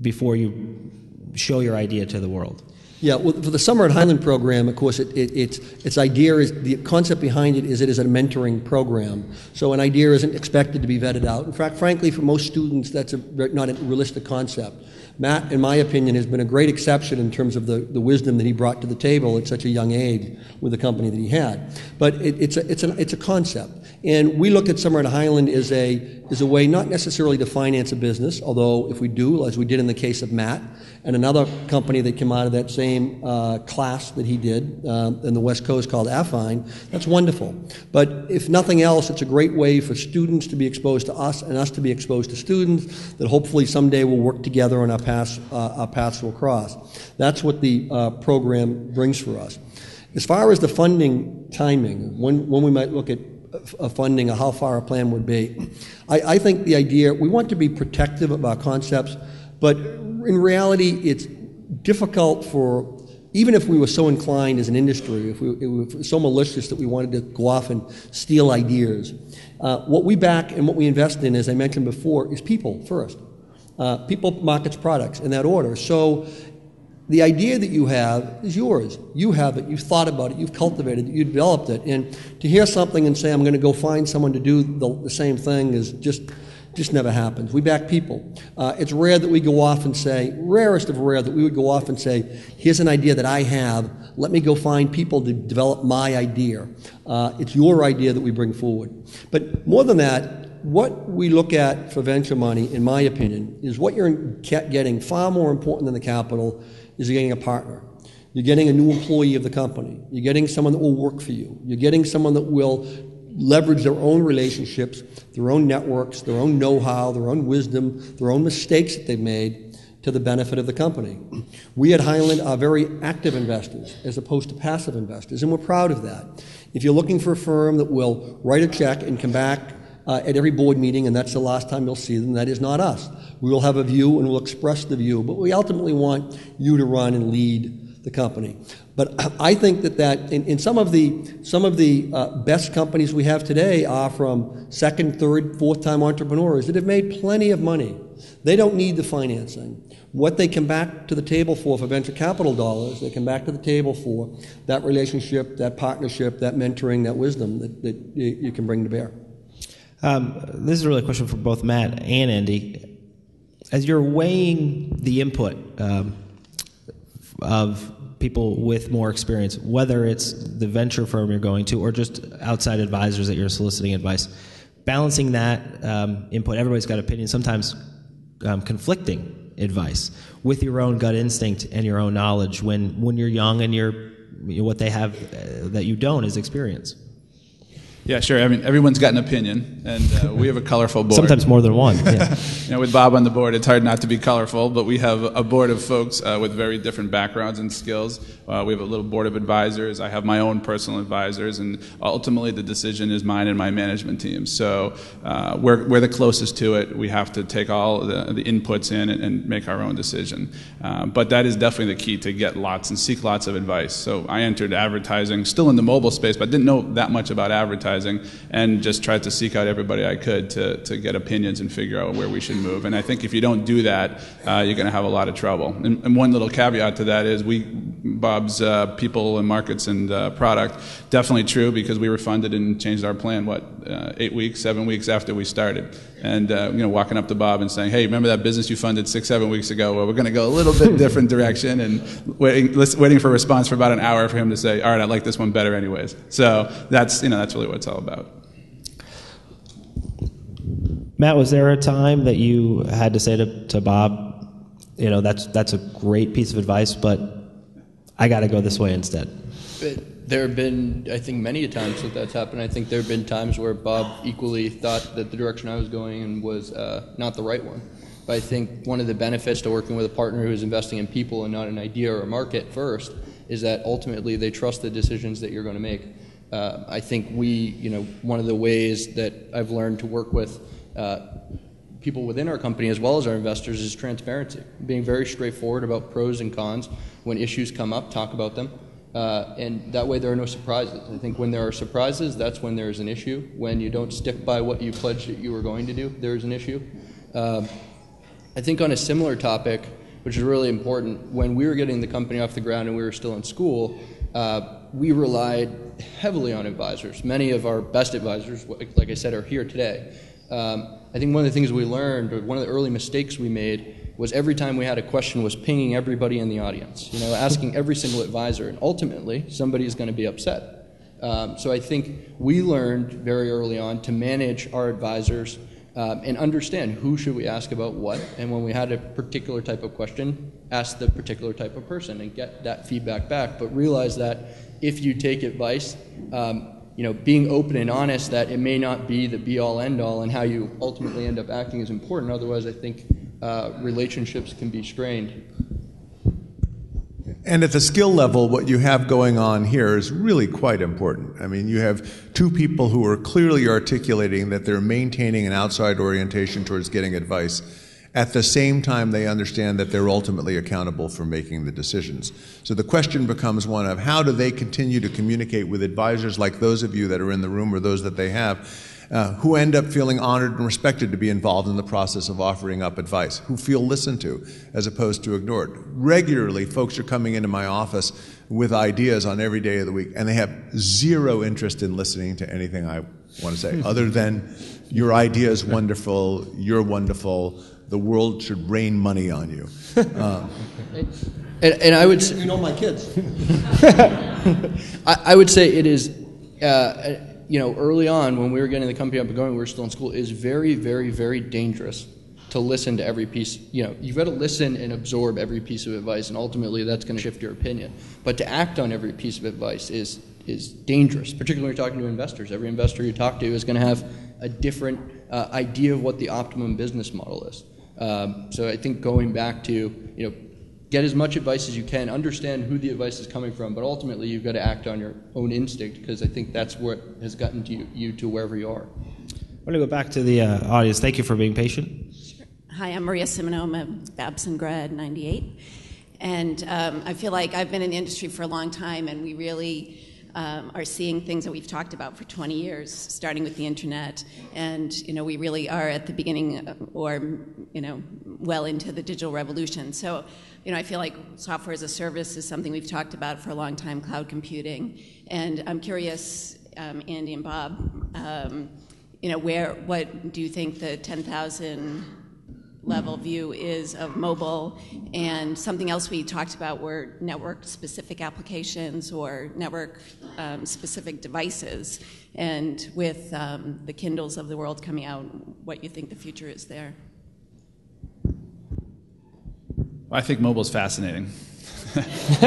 before you show your idea to the world? Yeah, well, for the Summer at Highland program, of course, it, it, its, its idea is the concept behind it is it is a mentoring program. So an idea isn't expected to be vetted out. In fact, frankly, for most students, that's a, not a realistic concept. Matt, in my opinion, has been a great exception in terms of the, the wisdom that he brought to the table at such a young age with the company that he had. But it, it's, a, it's, a, it's a concept. And we look at Summer at Highland as a, as a way not necessarily to finance a business, although if we do, as we did in the case of Matt, and another company that came out of that same uh, class that he did uh, in the West Coast called Affine, that's wonderful. But if nothing else, it's a great way for students to be exposed to us and us to be exposed to students that hopefully someday will work together on our paths, uh, our paths will cross. That's what the uh, program brings for us. As far as the funding timing, when, when we might look at funding or how far a plan would be. I, I, think the idea, we want to be protective of our concepts, but in reality, it's difficult for, even if we were so inclined as an industry, if we, were so malicious that we wanted to go off and steal ideas, uh, what we back and what we invest in, as I mentioned before, is people first. Uh, people, markets, products in that order. So the idea that you have is yours. You have it. You've thought about it. You've cultivated it. You've developed it. And to hear something and say, I'm going to go find someone to do the, the same thing is just, just never happens. We back people. Uh, it's rare that we go off and say, rarest of rare, that we would go off and say, here's an idea that I have. Let me go find people to develop my idea. Uh, it's your idea that we bring forward. But more than that, what we look at for venture money, in my opinion, is what you're getting far more important than the capital is you're getting a partner. You're getting a new employee of the company. You're getting someone that will work for you. You're getting someone that will leverage their own relationships, their own networks, their own know how, their own wisdom, their own mistakes that they've made to the benefit of the company. We at Highland are very active investors as opposed to passive investors, and we're proud of that. If you're looking for a firm that will write a check and come back uh, at every board meeting, and that's the last time you'll see them. That is not us. We will have a view and we'll express the view, but we ultimately want you to run and lead the company. But I think that, that in, in some of the, some of the uh, best companies we have today are from second, third, fourth time entrepreneurs that have made plenty of money. They don't need the financing. What they come back to the table for for venture capital dollars, they come back to the table for that relationship, that partnership, that mentoring, that wisdom that, that you, you can bring to bear. Um, this is really a question for both Matt and Andy. As you're weighing the input um, of people with more experience, whether it's the venture firm you're going to or just outside advisors that you're soliciting advice, balancing that um, input, everybody's got opinions, sometimes um, conflicting advice with your own gut instinct and your own knowledge when, when you're young and you're what they have uh, that you don't is experience. Yeah, sure. I mean, everyone's got an opinion, and uh, we have a colorful board. Sometimes more than one. Yeah. you know, with Bob on the board, it's hard not to be colorful, but we have a board of folks uh, with very different backgrounds and skills. Uh, we have a little board of advisors. I have my own personal advisors, and ultimately the decision is mine and my management team. So uh, we're, we're the closest to it. We have to take all the, the inputs in and, and, make our own decision. Uh, but that is definitely the key to get lots and seek lots of advice. So I entered advertising, still in the mobile space, but didn't know that much about advertising advertising and just tried to seek out everybody I could to, to get opinions and figure out where we should move. And I think if you don't do that, uh, you're going to have a lot of trouble. And, and, one little caveat to that is we, Bob's uh, people and markets and uh, product, definitely true because we were funded and changed our plan, what, uh, eight weeks, seven weeks after we started. And, uh, you know, walking up to Bob and saying, hey, remember that business you funded six, seven weeks ago? Well, we're going to go a little bit different direction and waiting, waiting for a response for about an hour for him to say, all right, I like this one better anyways. So that's, you know, that's really what it's all about. Matt, was there a time that you had to say to, to Bob, you know, that's, that's a great piece of advice, but I got to go this way instead? There have been, I think, many times that that's happened. I think there have been times where Bob equally thought that the direction I was going in was uh, not the right one. But I think one of the benefits to working with a partner who is investing in people and not an idea or a market first is that ultimately they trust the decisions that you're going to make. Uh, I think we, you know, one of the ways that I've learned to work with uh, people within our company as well as our investors is transparency, being very straightforward about pros and cons. When issues come up, talk about them. Uh, and that way there are no surprises. I think when there are surprises, that's when there's an issue. When you don't stick by what you pledged that you were going to do, there's an issue. Uh, I think on a similar topic, which is really important, when we were getting the company off the ground and we were still in school, uh, we relied heavily on advisors. Many of our best advisors, like I said, are here today. Um, I think one of the things we learned, or one of the early mistakes we made, was every time we had a question was pinging everybody in the audience, you know, asking every single advisor, and ultimately somebody is going to be upset. Um, so I think we learned very early on to manage our advisors um, and understand who should we ask about what, and when we had a particular type of question, ask the particular type of person and get that feedback back. But realize that if you take advice, um, you know, being open and honest that it may not be the be all end all and how you ultimately end up acting is important. Otherwise, I think uh, relationships can be strained. And at the skill level, what you have going on here is really quite important. I mean, you have two people who are clearly articulating that they're maintaining an outside orientation towards getting advice at the same time, they understand that they're ultimately accountable for making the decisions. So the question becomes one of how do they continue to communicate with advisors like those of you that are in the room or those that they have, uh, who end up feeling honored and respected to be involved in the process of offering up advice, who feel listened to as opposed to ignored. Regularly, folks are coming into my office with ideas on every day of the week, and they have zero interest in listening to anything I want to say, other than your idea is wonderful, you're wonderful the world should rain money on you. Uh, and, and, I would say, you know my kids. I, I, would say it is, uh, you know, early on when we were getting the company up and going, we were still in school, is very, very, very dangerous to listen to every piece. You know, you've got to listen and absorb every piece of advice, and ultimately that's going to shift your opinion. But to act on every piece of advice is is dangerous, particularly when you're talking to investors. Every investor you talk to is going to have a different uh, idea of what the optimum business model is. Um, so I think going back to, you know, get as much advice as you can, understand who the advice is coming from, but ultimately you've got to act on your own instinct because I think that's what has gotten to you, you to wherever you are. I want to go back to the uh, audience. Thank you for being patient. Sure. Hi, I'm Maria Simoneau. I'm a Babson grad, 98. And um, I feel like I've been in the industry for a long time, and we really um, are seeing things that we've talked about for 20 years, starting with the internet. And you know, we really are at the beginning, uh, or you know, well into the digital revolution. So, you know, I feel like software as a service is something we've talked about for a long time, cloud computing. And I'm curious, um, Andy and Bob, um, you know, where, what do you think the 10,000 level view is of mobile. And something else we talked about were network specific applications or network um, specific devices. And with um, the Kindles of the world coming out, what you think the future is there? I think mobile is fascinating.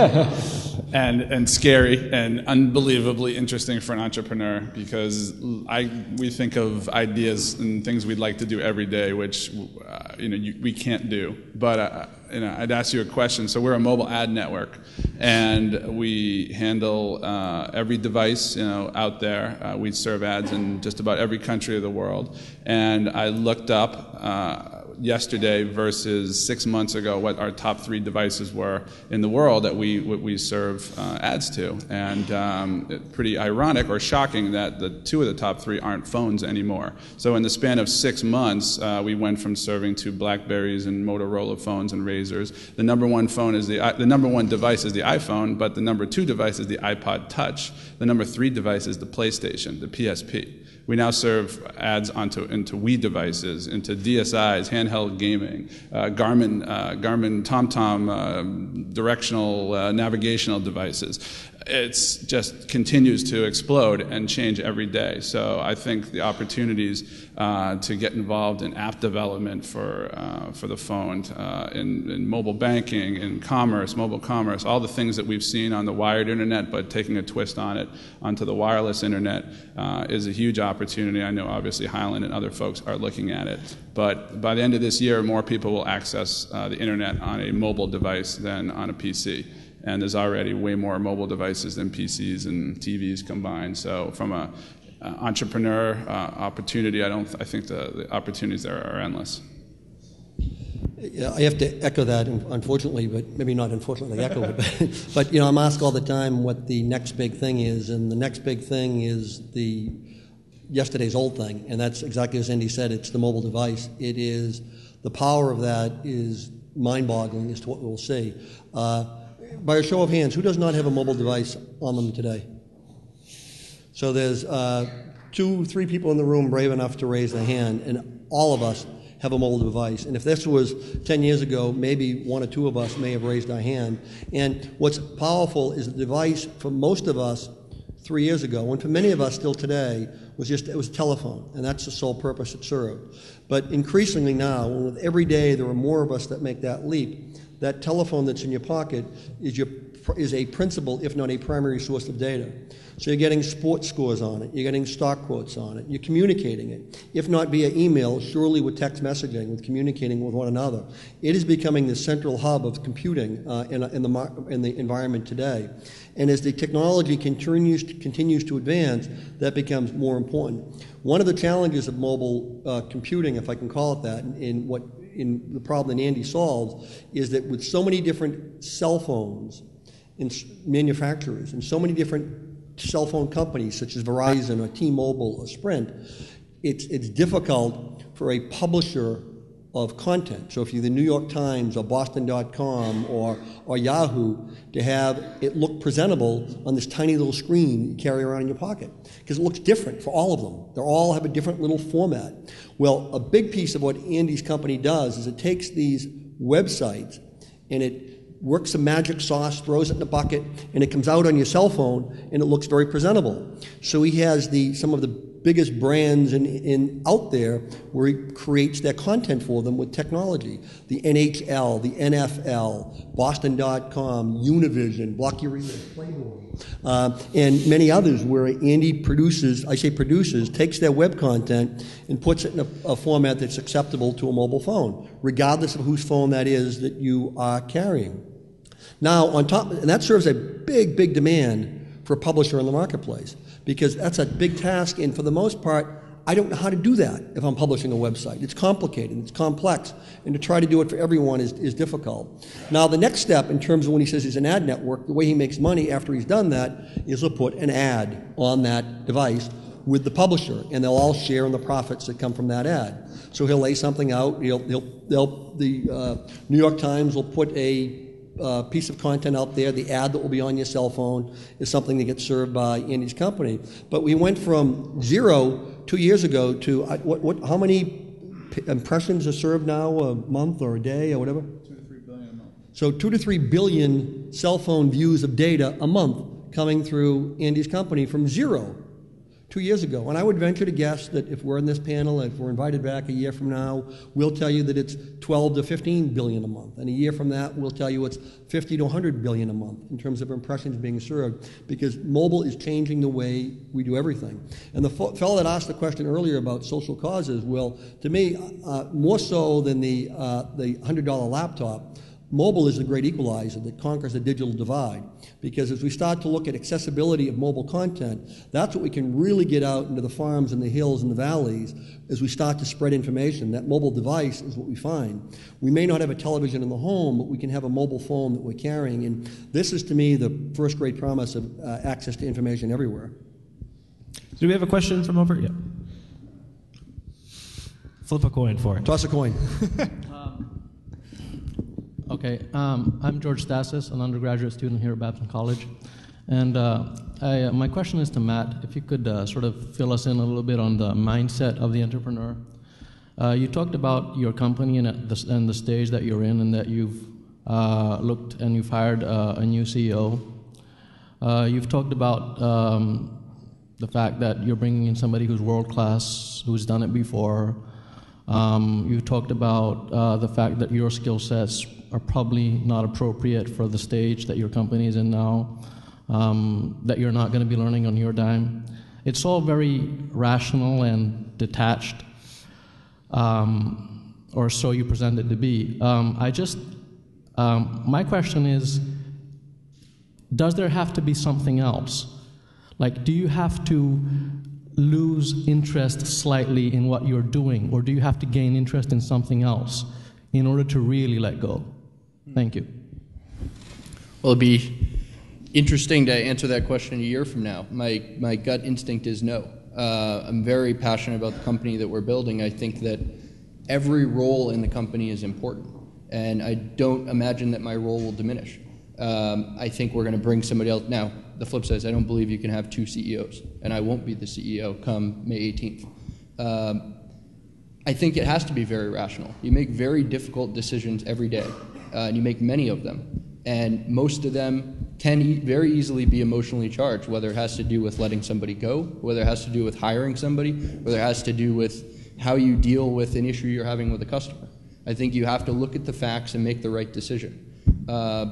and and scary and unbelievably interesting for an entrepreneur because I we think of ideas and things we'd like to do every day, which uh, you know you, we can't do. But uh, you know, I'd ask you a question. So we're a mobile ad network, and we handle uh, every device you know out there. Uh, we serve ads in just about every country of the world. And I looked up uh, yesterday versus six months ago what our top three devices were in the world that we we serve uh, ads to, and um, pretty ironic or shocking that the two of the top three aren't phones anymore. So in the span of six months, uh, we went from serving to Blackberries and Motorola phones and RAZRs. The number one phone is the the number one device is the iPhone, but the number two device is the iPod Touch. The number three device is the PlayStation, the PSP. We now serve ads onto into Wii devices, into DSIs, handheld gaming, uh, Garmin, uh, Garmin TomTom uh, directional uh, navigational devices it just continues to explode and change every day. So I think the opportunities uh, to get involved in app development for, uh, for the phone, uh, in, in, mobile banking, in commerce, mobile commerce, all the things that we've seen on the wired internet, but taking a twist on it onto the wireless internet uh, is a huge opportunity. I know obviously Highland and other folks are looking at it. But by the end of this year, more people will access uh, the internet on a mobile device than on a PC and there's already way more mobile devices than PCs and TVs combined. So from a uh, entrepreneur uh, opportunity, I don't. I think the, the, opportunities there are endless. Yeah, I have to echo that, unfortunately, but maybe not unfortunately echo it. but you know, I'm asked all the time what the next big thing is, and the next big thing is the yesterday's old thing, and that's exactly as Andy said. It's the mobile device. It is the power of that is mind-boggling as to what we'll see. Uh, by a show of hands, who does not have a mobile device on them today? So there's uh, two, three people in the room brave enough to raise their hand, and all of us have a mobile device. And if this was 10 years ago, maybe one or two of us may have raised our hand. And what's powerful is the device for most of us three years ago, and for many of us still today, was just it was a telephone, and that's the sole purpose it served. But increasingly now, with every day there are more of us that make that leap that telephone that's in your pocket is, your, is a principal, if not a primary source of data. So you're getting sports scores on it, you're getting stock quotes on it, you're communicating it. If not via email, surely with text messaging, with communicating with one another. It is becoming the central hub of computing uh, in, in, the, in the environment today. And as the technology continues to, continues to advance, that becomes more important. One of the challenges of mobile uh, computing, if I can call it that, in what in the problem that Andy solves is that with so many different cell phones and manufacturers and so many different cell phone companies such as Verizon or T-Mobile or Sprint, it's, it's difficult for a publisher of content. So if you're the New York Times or Boston.com or, or Yahoo, to have it look presentable on this tiny little screen you carry around in your pocket. Because it looks different for all of them. They all have a different little format. Well, a big piece of what Andy's company does is it takes these websites and it works a magic sauce, throws it in a bucket, and it comes out on your cell phone and it looks very presentable. So he has the, some of the biggest brands in, in out there where he creates their content for them with technology. The NHL, the NFL, Boston.com, Univision, Blocky Playboy, uh, and many others where Andy produces, I say produces, takes their web content and puts it in a, a format that's acceptable to a mobile phone, regardless of whose phone that is that you are carrying. Now, on top, and that serves a big, big demand for a publisher in the marketplace because that's a big task. And for the most part, I don't know how to do that if I'm publishing a website. It's complicated, it's complex, and to try to do it for everyone is, is difficult. Now, the next step, in terms of when he says he's an ad network, the way he makes money after he's done that is he'll put an ad on that device with the publisher, and they'll all share in the profits that come from that ad. So he'll lay something out. He'll, he'll, the uh, New York Times will put a uh, piece of content out there. The ad that will be on your cell phone is something that gets served by Andy's company. But we went from zero two years ago to uh, what, what, how many p- impressions are served now a month or a day or whatever? Two to three billion a month. So two to three billion cell phone views of data a month coming through Andy's company from zero two years ago. And I would venture to guess that if we're in this panel, if we're invited back a year from now, we'll tell you that it's 12 to 15 billion a month. And a year from that, we'll tell you it's 50 to 100 billion a month in terms of impressions being served because mobile is changing the way we do everything. And the fellow that asked the question earlier about social causes, well, to me, uh, more so than the, uh, the $100 laptop, Mobile is the great equalizer that conquers the digital divide. Because as we start to look at accessibility of mobile content, that's what we can really get out into the farms and the hills and the valleys as we start to spread information. That mobile device is what we find. We may not have a television in the home, but we can have a mobile phone that we're carrying. And this is, to me, the first great promise of uh, access to information everywhere. Do we have a question from over? Yeah. Flip a coin for it. Toss a coin. Okay, um, I'm George Stasis, an undergraduate student here at Babson College. And uh, I, uh, my question is to Matt, if you could uh, sort of fill us in a little bit on the mindset of the entrepreneur. Uh, you talked about your company and the, and the stage that you're in, and that you've uh, looked and you've hired uh, a new CEO. you've talked about um, the fact that you're bringing in somebody who's world class, who's done it before. Um, you talked about the fact that your skill sets are probably not appropriate for the stage that your company is in now, um, that you're not going to be learning on your dime. It's all very rational and detached, um, or so you present it to be. Um, I just, um, my question is does there have to be something else? Like, do you have to lose interest slightly in what you're doing, or do you have to gain interest in something else in order to really let go? Thank you. Well, it'd be interesting to answer that question a year from now. My, my gut instinct is no. Uh, I'm very passionate about the company that we're building. I think that every role in the company is important, and I don't imagine that my role will diminish. Um, I think we're going to bring somebody else. Now, the flip side is I don't believe you can have two CEOs, and I won't be the CEO come May 18th. Um, I think it has to be very rational. You make very difficult decisions every day uh, and you make many of them. And most of them can e- very easily be emotionally charged, whether it has to do with letting somebody go, whether it has to do with hiring somebody, whether it has to do with how you deal with an issue you're having with a customer. I think you have to look at the facts and make the right decision. Uh,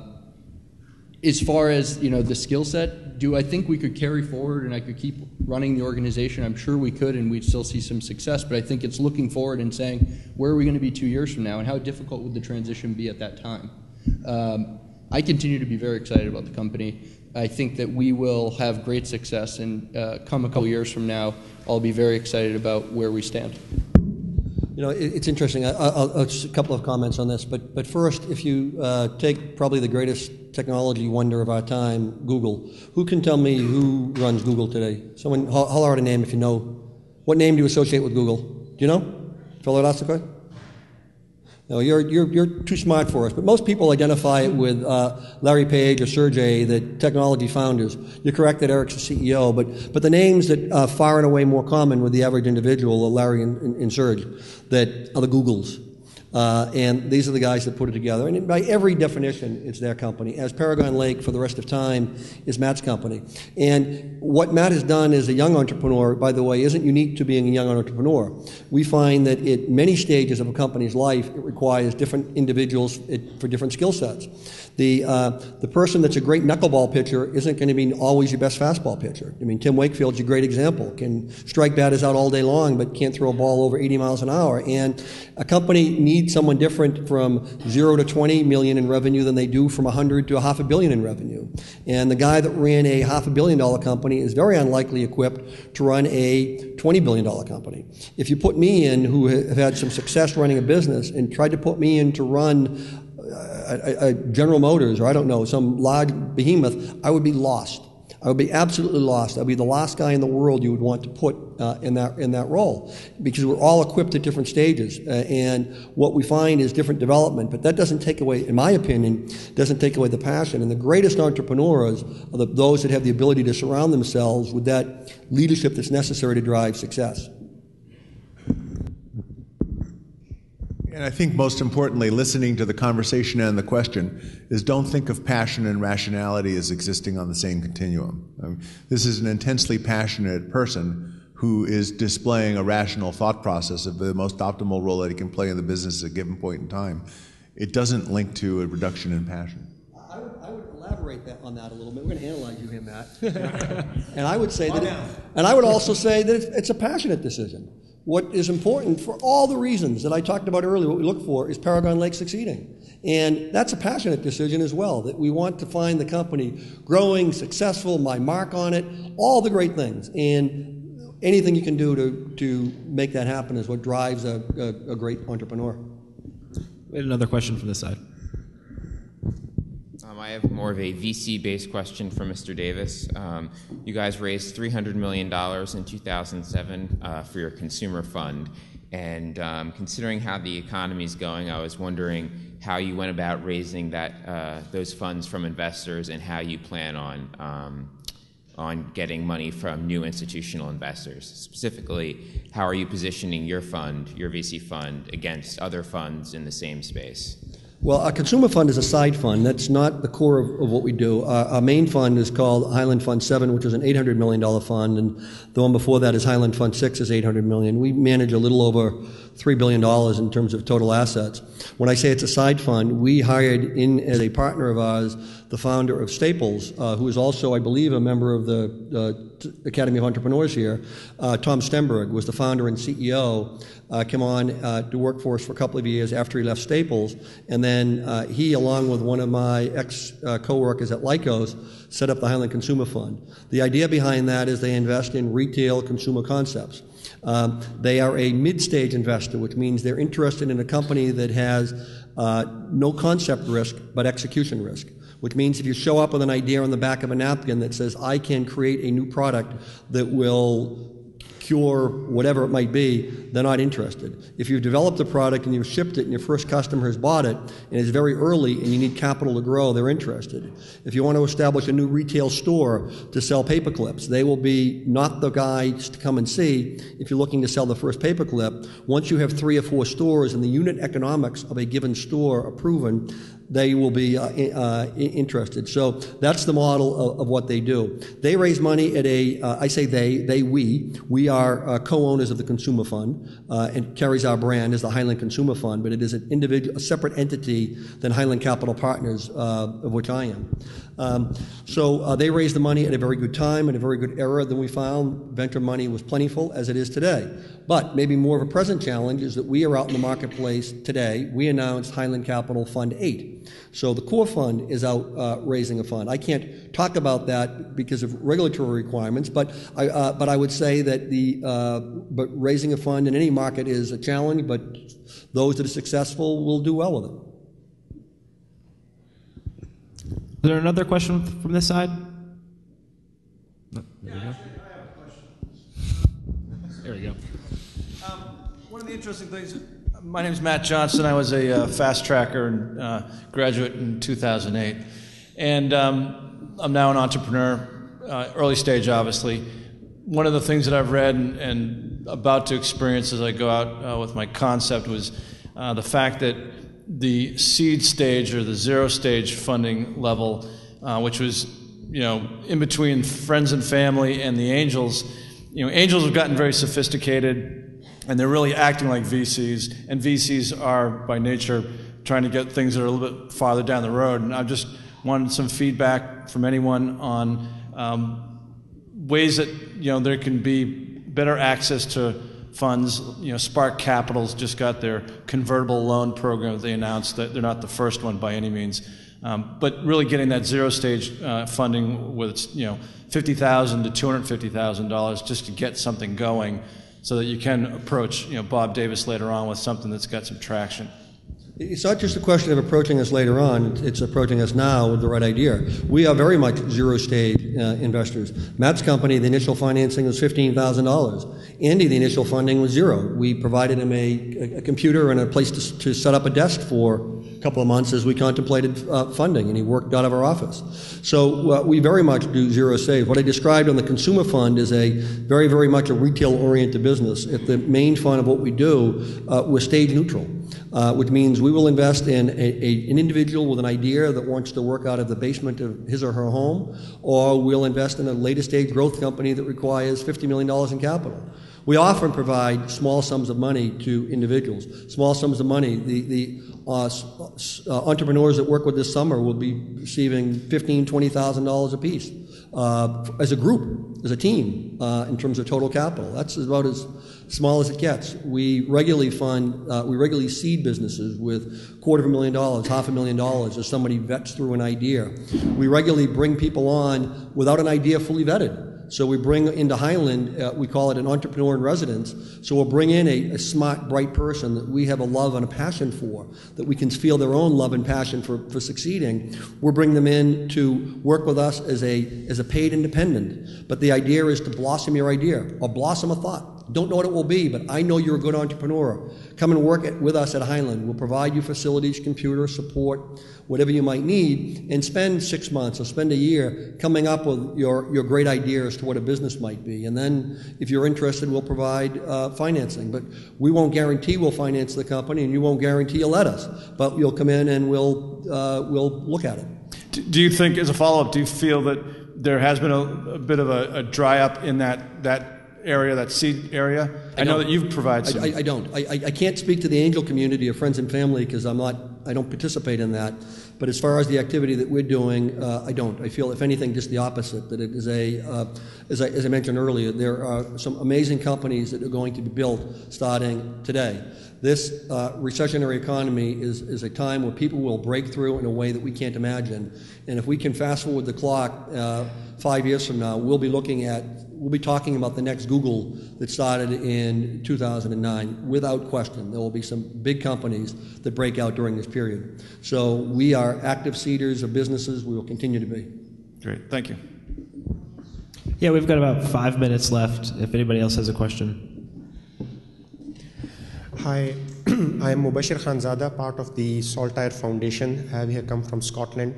as far as you know the skill set do i think we could carry forward and i could keep running the organization. I'm sure we could and we'd still see some success but i think it's looking forward and saying where are we going to be two years from now and how difficult would the transition be at that time? Um, i continue to be very excited about the company. I think that we will have great success and uh, come a couple years from now i'll be very excited about where we stand you know, it, it's interesting. I, I'll, I'll, just a couple of comments on this, but but first, if you uh, take probably the greatest technology wonder of our time, Google. Who can tell me who runs Google today? Someone holler out a name if you know. What name do you associate with Google? Do you know? Fellow Dastakoi? No, you're, you're, you're too smart for us. But most people identify it with uh, Larry Page or Sergey, the technology founders. You're correct that Eric's the CEO, but, but the names that are far and away more common with the average individual are Larry and, and, and Serge, that are the Googles. Uh, and these are the guys that put it together. And by every definition, it's their company. As Paragon Lake for the rest of time is Matt's company. And what Matt has done as a young entrepreneur, by the way, isn't unique to being a young entrepreneur. We find that at many stages of a company's life, it requires different individuals for different skill sets. The, uh, the person that's a great knuckleball pitcher isn't going to be always your best fastball pitcher. I mean, Tim Wakefield's a great example. Can strike batters out all day long, but can't throw a ball over 80 miles an hour. And a company needs someone different from zero to 20 million in revenue than they do from 100 to a half a billion in revenue. And the guy that ran a half a billion dollar company is very unlikely equipped to run a $20 billion company. If you put me in, who have had some success running a business, and tried to put me in to run a, General Motors or I don't know, some large behemoth, I would be lost. I would be absolutely lost. I'd be the last guy in the world you would want to put uh, in that in that role because we're all equipped at different stages, uh, and what we find is different development. But that doesn't take away, in my opinion, doesn't take away the passion. And the greatest entrepreneurs are the, those that have the ability to surround themselves with that leadership that's necessary to drive success. And I think most importantly, listening to the conversation and the question is don't think of passion and rationality as existing on the same continuum. I mean, this is an intensely passionate person who is displaying a rational thought process of the most optimal role that he can play in the business at a given point in time. It doesn't link to a reduction in passion. I would, I would elaborate that, on that a little bit. We're going to analyze you here, Matt. and I would say that, it, and I would also say that it's a passionate decision. What is important for all the reasons that I talked about earlier, what we look for is Paragon Lake succeeding. And that's a passionate decision as well, that we want to find the company growing, successful, my mark on it, all the great things. And anything you can do to, to make that happen is what drives a, a, a great entrepreneur. We had another question from this side. I have more of a VC based question for Mr. Davis. Um, you guys raised $300 million in 2007 uh, for your consumer fund. And um, considering how the economy is going, I was wondering how you went about raising that, uh, those funds from investors and how you plan on, um, on getting money from new institutional investors. Specifically, how are you positioning your fund, your VC fund, against other funds in the same space? Well, a consumer fund is a side fund. That's not the core of, of what we do. Uh, our main fund is called Highland Fund 7, which is an $800 million fund, and the one before that is Highland Fund 6 is 800 million. We manage a little over $3 billion in terms of total assets. When I say it's a side fund, we hired in as a partner of ours the founder of Staples, uh, who is also, I believe, a member of the uh, Academy of Entrepreneurs here. Uh, Tom Stemberg was the founder and CEO, uh, came on uh, to work for us for a couple of years after he left Staples, and then uh, he, along with one of my ex co-workers at Lycos, set up the Highland Consumer Fund. The idea behind that is they invest in retail consumer concepts. Um, they are a mid-stage investor, which means they're interested in a company that has no concept risk but execution risk which means if you show up with an idea on the back of a napkin that says, I can create a new product that will cure whatever it might be, they're not interested. If you've developed a product and you've shipped it and your first customer has bought it and it's very early and you need capital to grow, they're interested. If you want to establish a new retail store to sell paper clips, they will be not the guys to come and see if you're looking to sell the first paperclip. Once you have three or four stores and the unit economics of a given store are proven, they will be uh, uh, interested. So that's the model of, of, what they do. They raise money at a. Uh, I say they, they, we. We are uh, co-owners of the Consumer Fund uh, and carries our brand as the Highland Consumer Fund, but it is an individual, a separate entity than Highland Capital Partners, of which I am. Um, so they raised the money at a very good time and a very good era. than we found venture money was plentiful as it is today. But maybe more of a present challenge is that we are out in the marketplace today. We announced Highland Capital Fund 8. So the core fund is out uh, raising a fund. I can't talk about that because of regulatory requirements, but I, uh, but I would say that the uh, but raising a fund in any market is a challenge, but those that are successful will do well with it. Is there another question from this side? there we go. There we go. Um, one of the interesting things my name is Matt Johnson. I was a uh, fast tracker and uh, graduate in 2008. And um, I'm now an entrepreneur, uh, early stage, obviously. One of the things that I've read and, and about to experience as I go out uh, with my concept was uh, the fact that the seed stage or the zero stage funding level, uh, which was you know in between friends and family and the angels, you know angels have gotten very sophisticated and they're really acting like VCs. And VCs are, by nature, trying to get things that are a little bit farther down the road. And I just wanted some feedback from anyone on um, ways that you know there can be better access to funds. You know, Spark Capital's just got their convertible loan program that they announced. That they're not the first one by any means, um, but really getting that zero stage uh, funding with you know fifty thousand to two hundred fifty thousand dollars just to get something going, so that you can approach you know Bob Davis later on with something that's got some traction. It's not just a question of approaching us later on, it's approaching us now with the right idea. We are very much zero stage uh, investors. Matt's company, the initial financing was $15,000. Andy, the initial funding was zero. We provided him a, a computer and a place to, to, set up a desk for a couple of months as we contemplated uh, funding, and he worked out of our office. So uh, we very much do zero stage. What I described on the consumer fund is a very, very much a retail oriented business. At the main fund of what we do, uh, we're stage neutral uh, which means we will invest in a, a, an individual with an idea that wants to work out of the basement of his or her home, or we'll invest in a later stage growth company that requires $50 million in capital. We often provide small sums of money to individuals. Small sums of money. The, the uh, uh, entrepreneurs that work with this summer will be receiving $15,000, $20,000 apiece uh, as a group, as a team, uh, in terms of total capital. That's about as small as it gets. We regularly fund, uh, we regularly seed businesses with quarter of a million dollars, half a million dollars as somebody vets through an idea. We regularly bring people on without an idea fully vetted. So we bring into Highland, uh, we call it an entrepreneur in residence. So we'll bring in a, a, smart, bright person that we have a love and a passion for, that we can feel their own love and passion for, for succeeding. We'll bring them in to work with us as a, as a paid independent. But the idea is to blossom your idea or blossom a thought. Don't know what it will be, but I know you're a good entrepreneur. Come and work at, with us at Highland. We'll provide you facilities, computer support, whatever you might need, and spend six months or spend a year coming up with your, your great idea as to what a business might be. And then, if you're interested, we'll provide uh, financing. But we won't guarantee we'll finance the company, and you won't guarantee you'll let us. But you'll come in and we'll, uh, we'll look at it. Do you think, as a follow up, do you feel that there has been a, a bit of a, a dry up in that, that area, that seed area? I, I know that you've provided some. I, I don't. I, I can't speak to the angel community of friends and family because I'm not. I don't participate in that. But as far as the activity that we're doing, uh, I don't. I feel, if anything, just the opposite. That it is a, uh, as, I, as I mentioned earlier, there are some amazing companies that are going to be built starting today. This uh, recessionary economy is, is a time where people will break through in a way that we can't imagine. And if we can fast forward the clock uh, five years from now, we'll be looking at we'll be talking about the next Google that started in 2009. Without question, there will be some big companies that break out during this period. So we are active seeders of businesses. We will continue to be. Great. Thank you. Yeah, we've got about five minutes left if anybody else has a question. Hi, I'm Mubashir Khanzada, part of the Saltire Foundation. We have come from Scotland.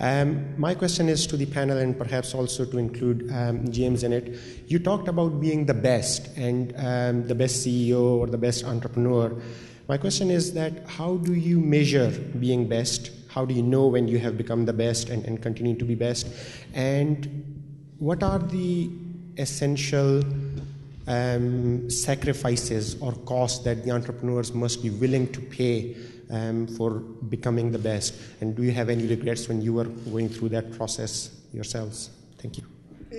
Um, my question is to the panel and perhaps also to include um, James in it. You talked about being the best and um, the best CEO or the best entrepreneur. My question is that how do you measure being best? How do you know when you have become the best and, and continue to be best? And what are the essential um, sacrifices or costs that the entrepreneurs must be willing to pay um, for becoming the best? And do you have any regrets when you were going through that process yourselves? Thank you.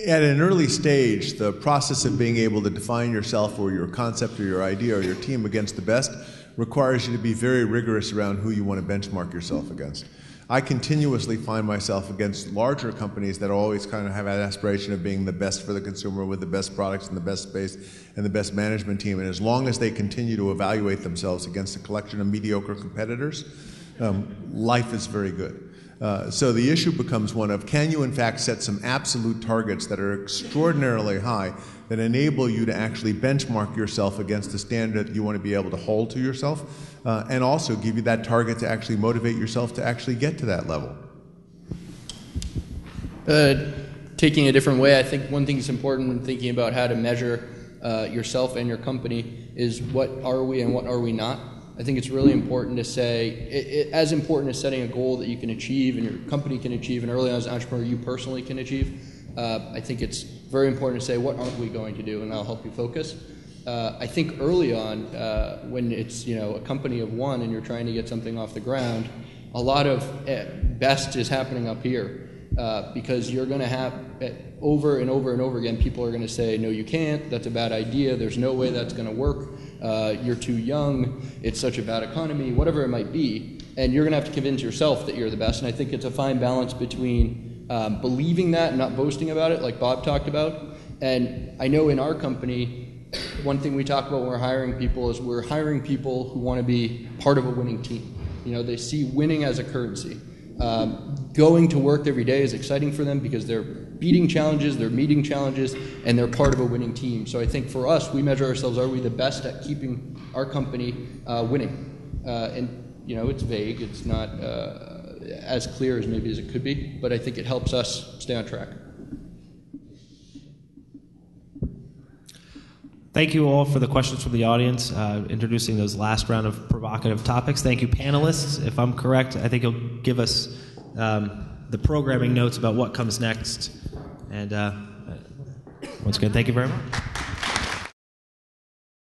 At an early stage, the process of being able to define yourself or your concept or your idea or your team against the best requires you to be very rigorous around who you want to benchmark yourself against. I continuously find myself against larger companies that always kind of have an aspiration of being the best for the consumer with the best products and the best space and the best management team. And as long as they continue to evaluate themselves against a collection of mediocre competitors, um, life is very good. Uh, so the issue becomes one of can you, in fact, set some absolute targets that are extraordinarily high that enable you to actually benchmark yourself against the standard that you want to be able to hold to yourself, uh, and also give you that target to actually motivate yourself to actually get to that level? Uh, taking a different way, I think one thing that's important when thinking about how to measure uh, yourself and your company is what are we and what are we not. I think it's really important to say, it, it, as important as setting a goal that you can achieve and your company can achieve, and early on as an entrepreneur, you personally can achieve. Uh, I think it's very important to say, what aren't we going to do? And I'll help you focus. Uh, I think early on, uh, when it's you know a company of one and you're trying to get something off the ground, a lot of uh, best is happening up here uh, because you're going to have uh, over and over and over again people are going to say no you can't. That's a bad idea. There's no way that's going to work. Uh, you're too young. It's such a bad economy whatever it might be. And you're going to have to convince yourself that you're the best. And I think it's a fine balance between um, believing that and not boasting about it like Bob talked about and I know in our company one thing we talk about when we're hiring people is we're hiring people who want to be part of a winning team. You know, they see winning as a currency. Um, going to work every day is exciting for them because they're beating challenges, they're meeting challenges, and they're part of a winning team. So I think for us, we measure ourselves: are we the best at keeping our company uh, winning? Uh, and you know, it's vague; it's not uh, as clear as maybe as it could be. But I think it helps us stay on track. Thank you all for the questions from the audience, uh, introducing those last round of provocative topics. Thank you, panelists. If I'm correct, I think you'll give us um, the programming notes about what comes next. And uh, once again, thank you very much.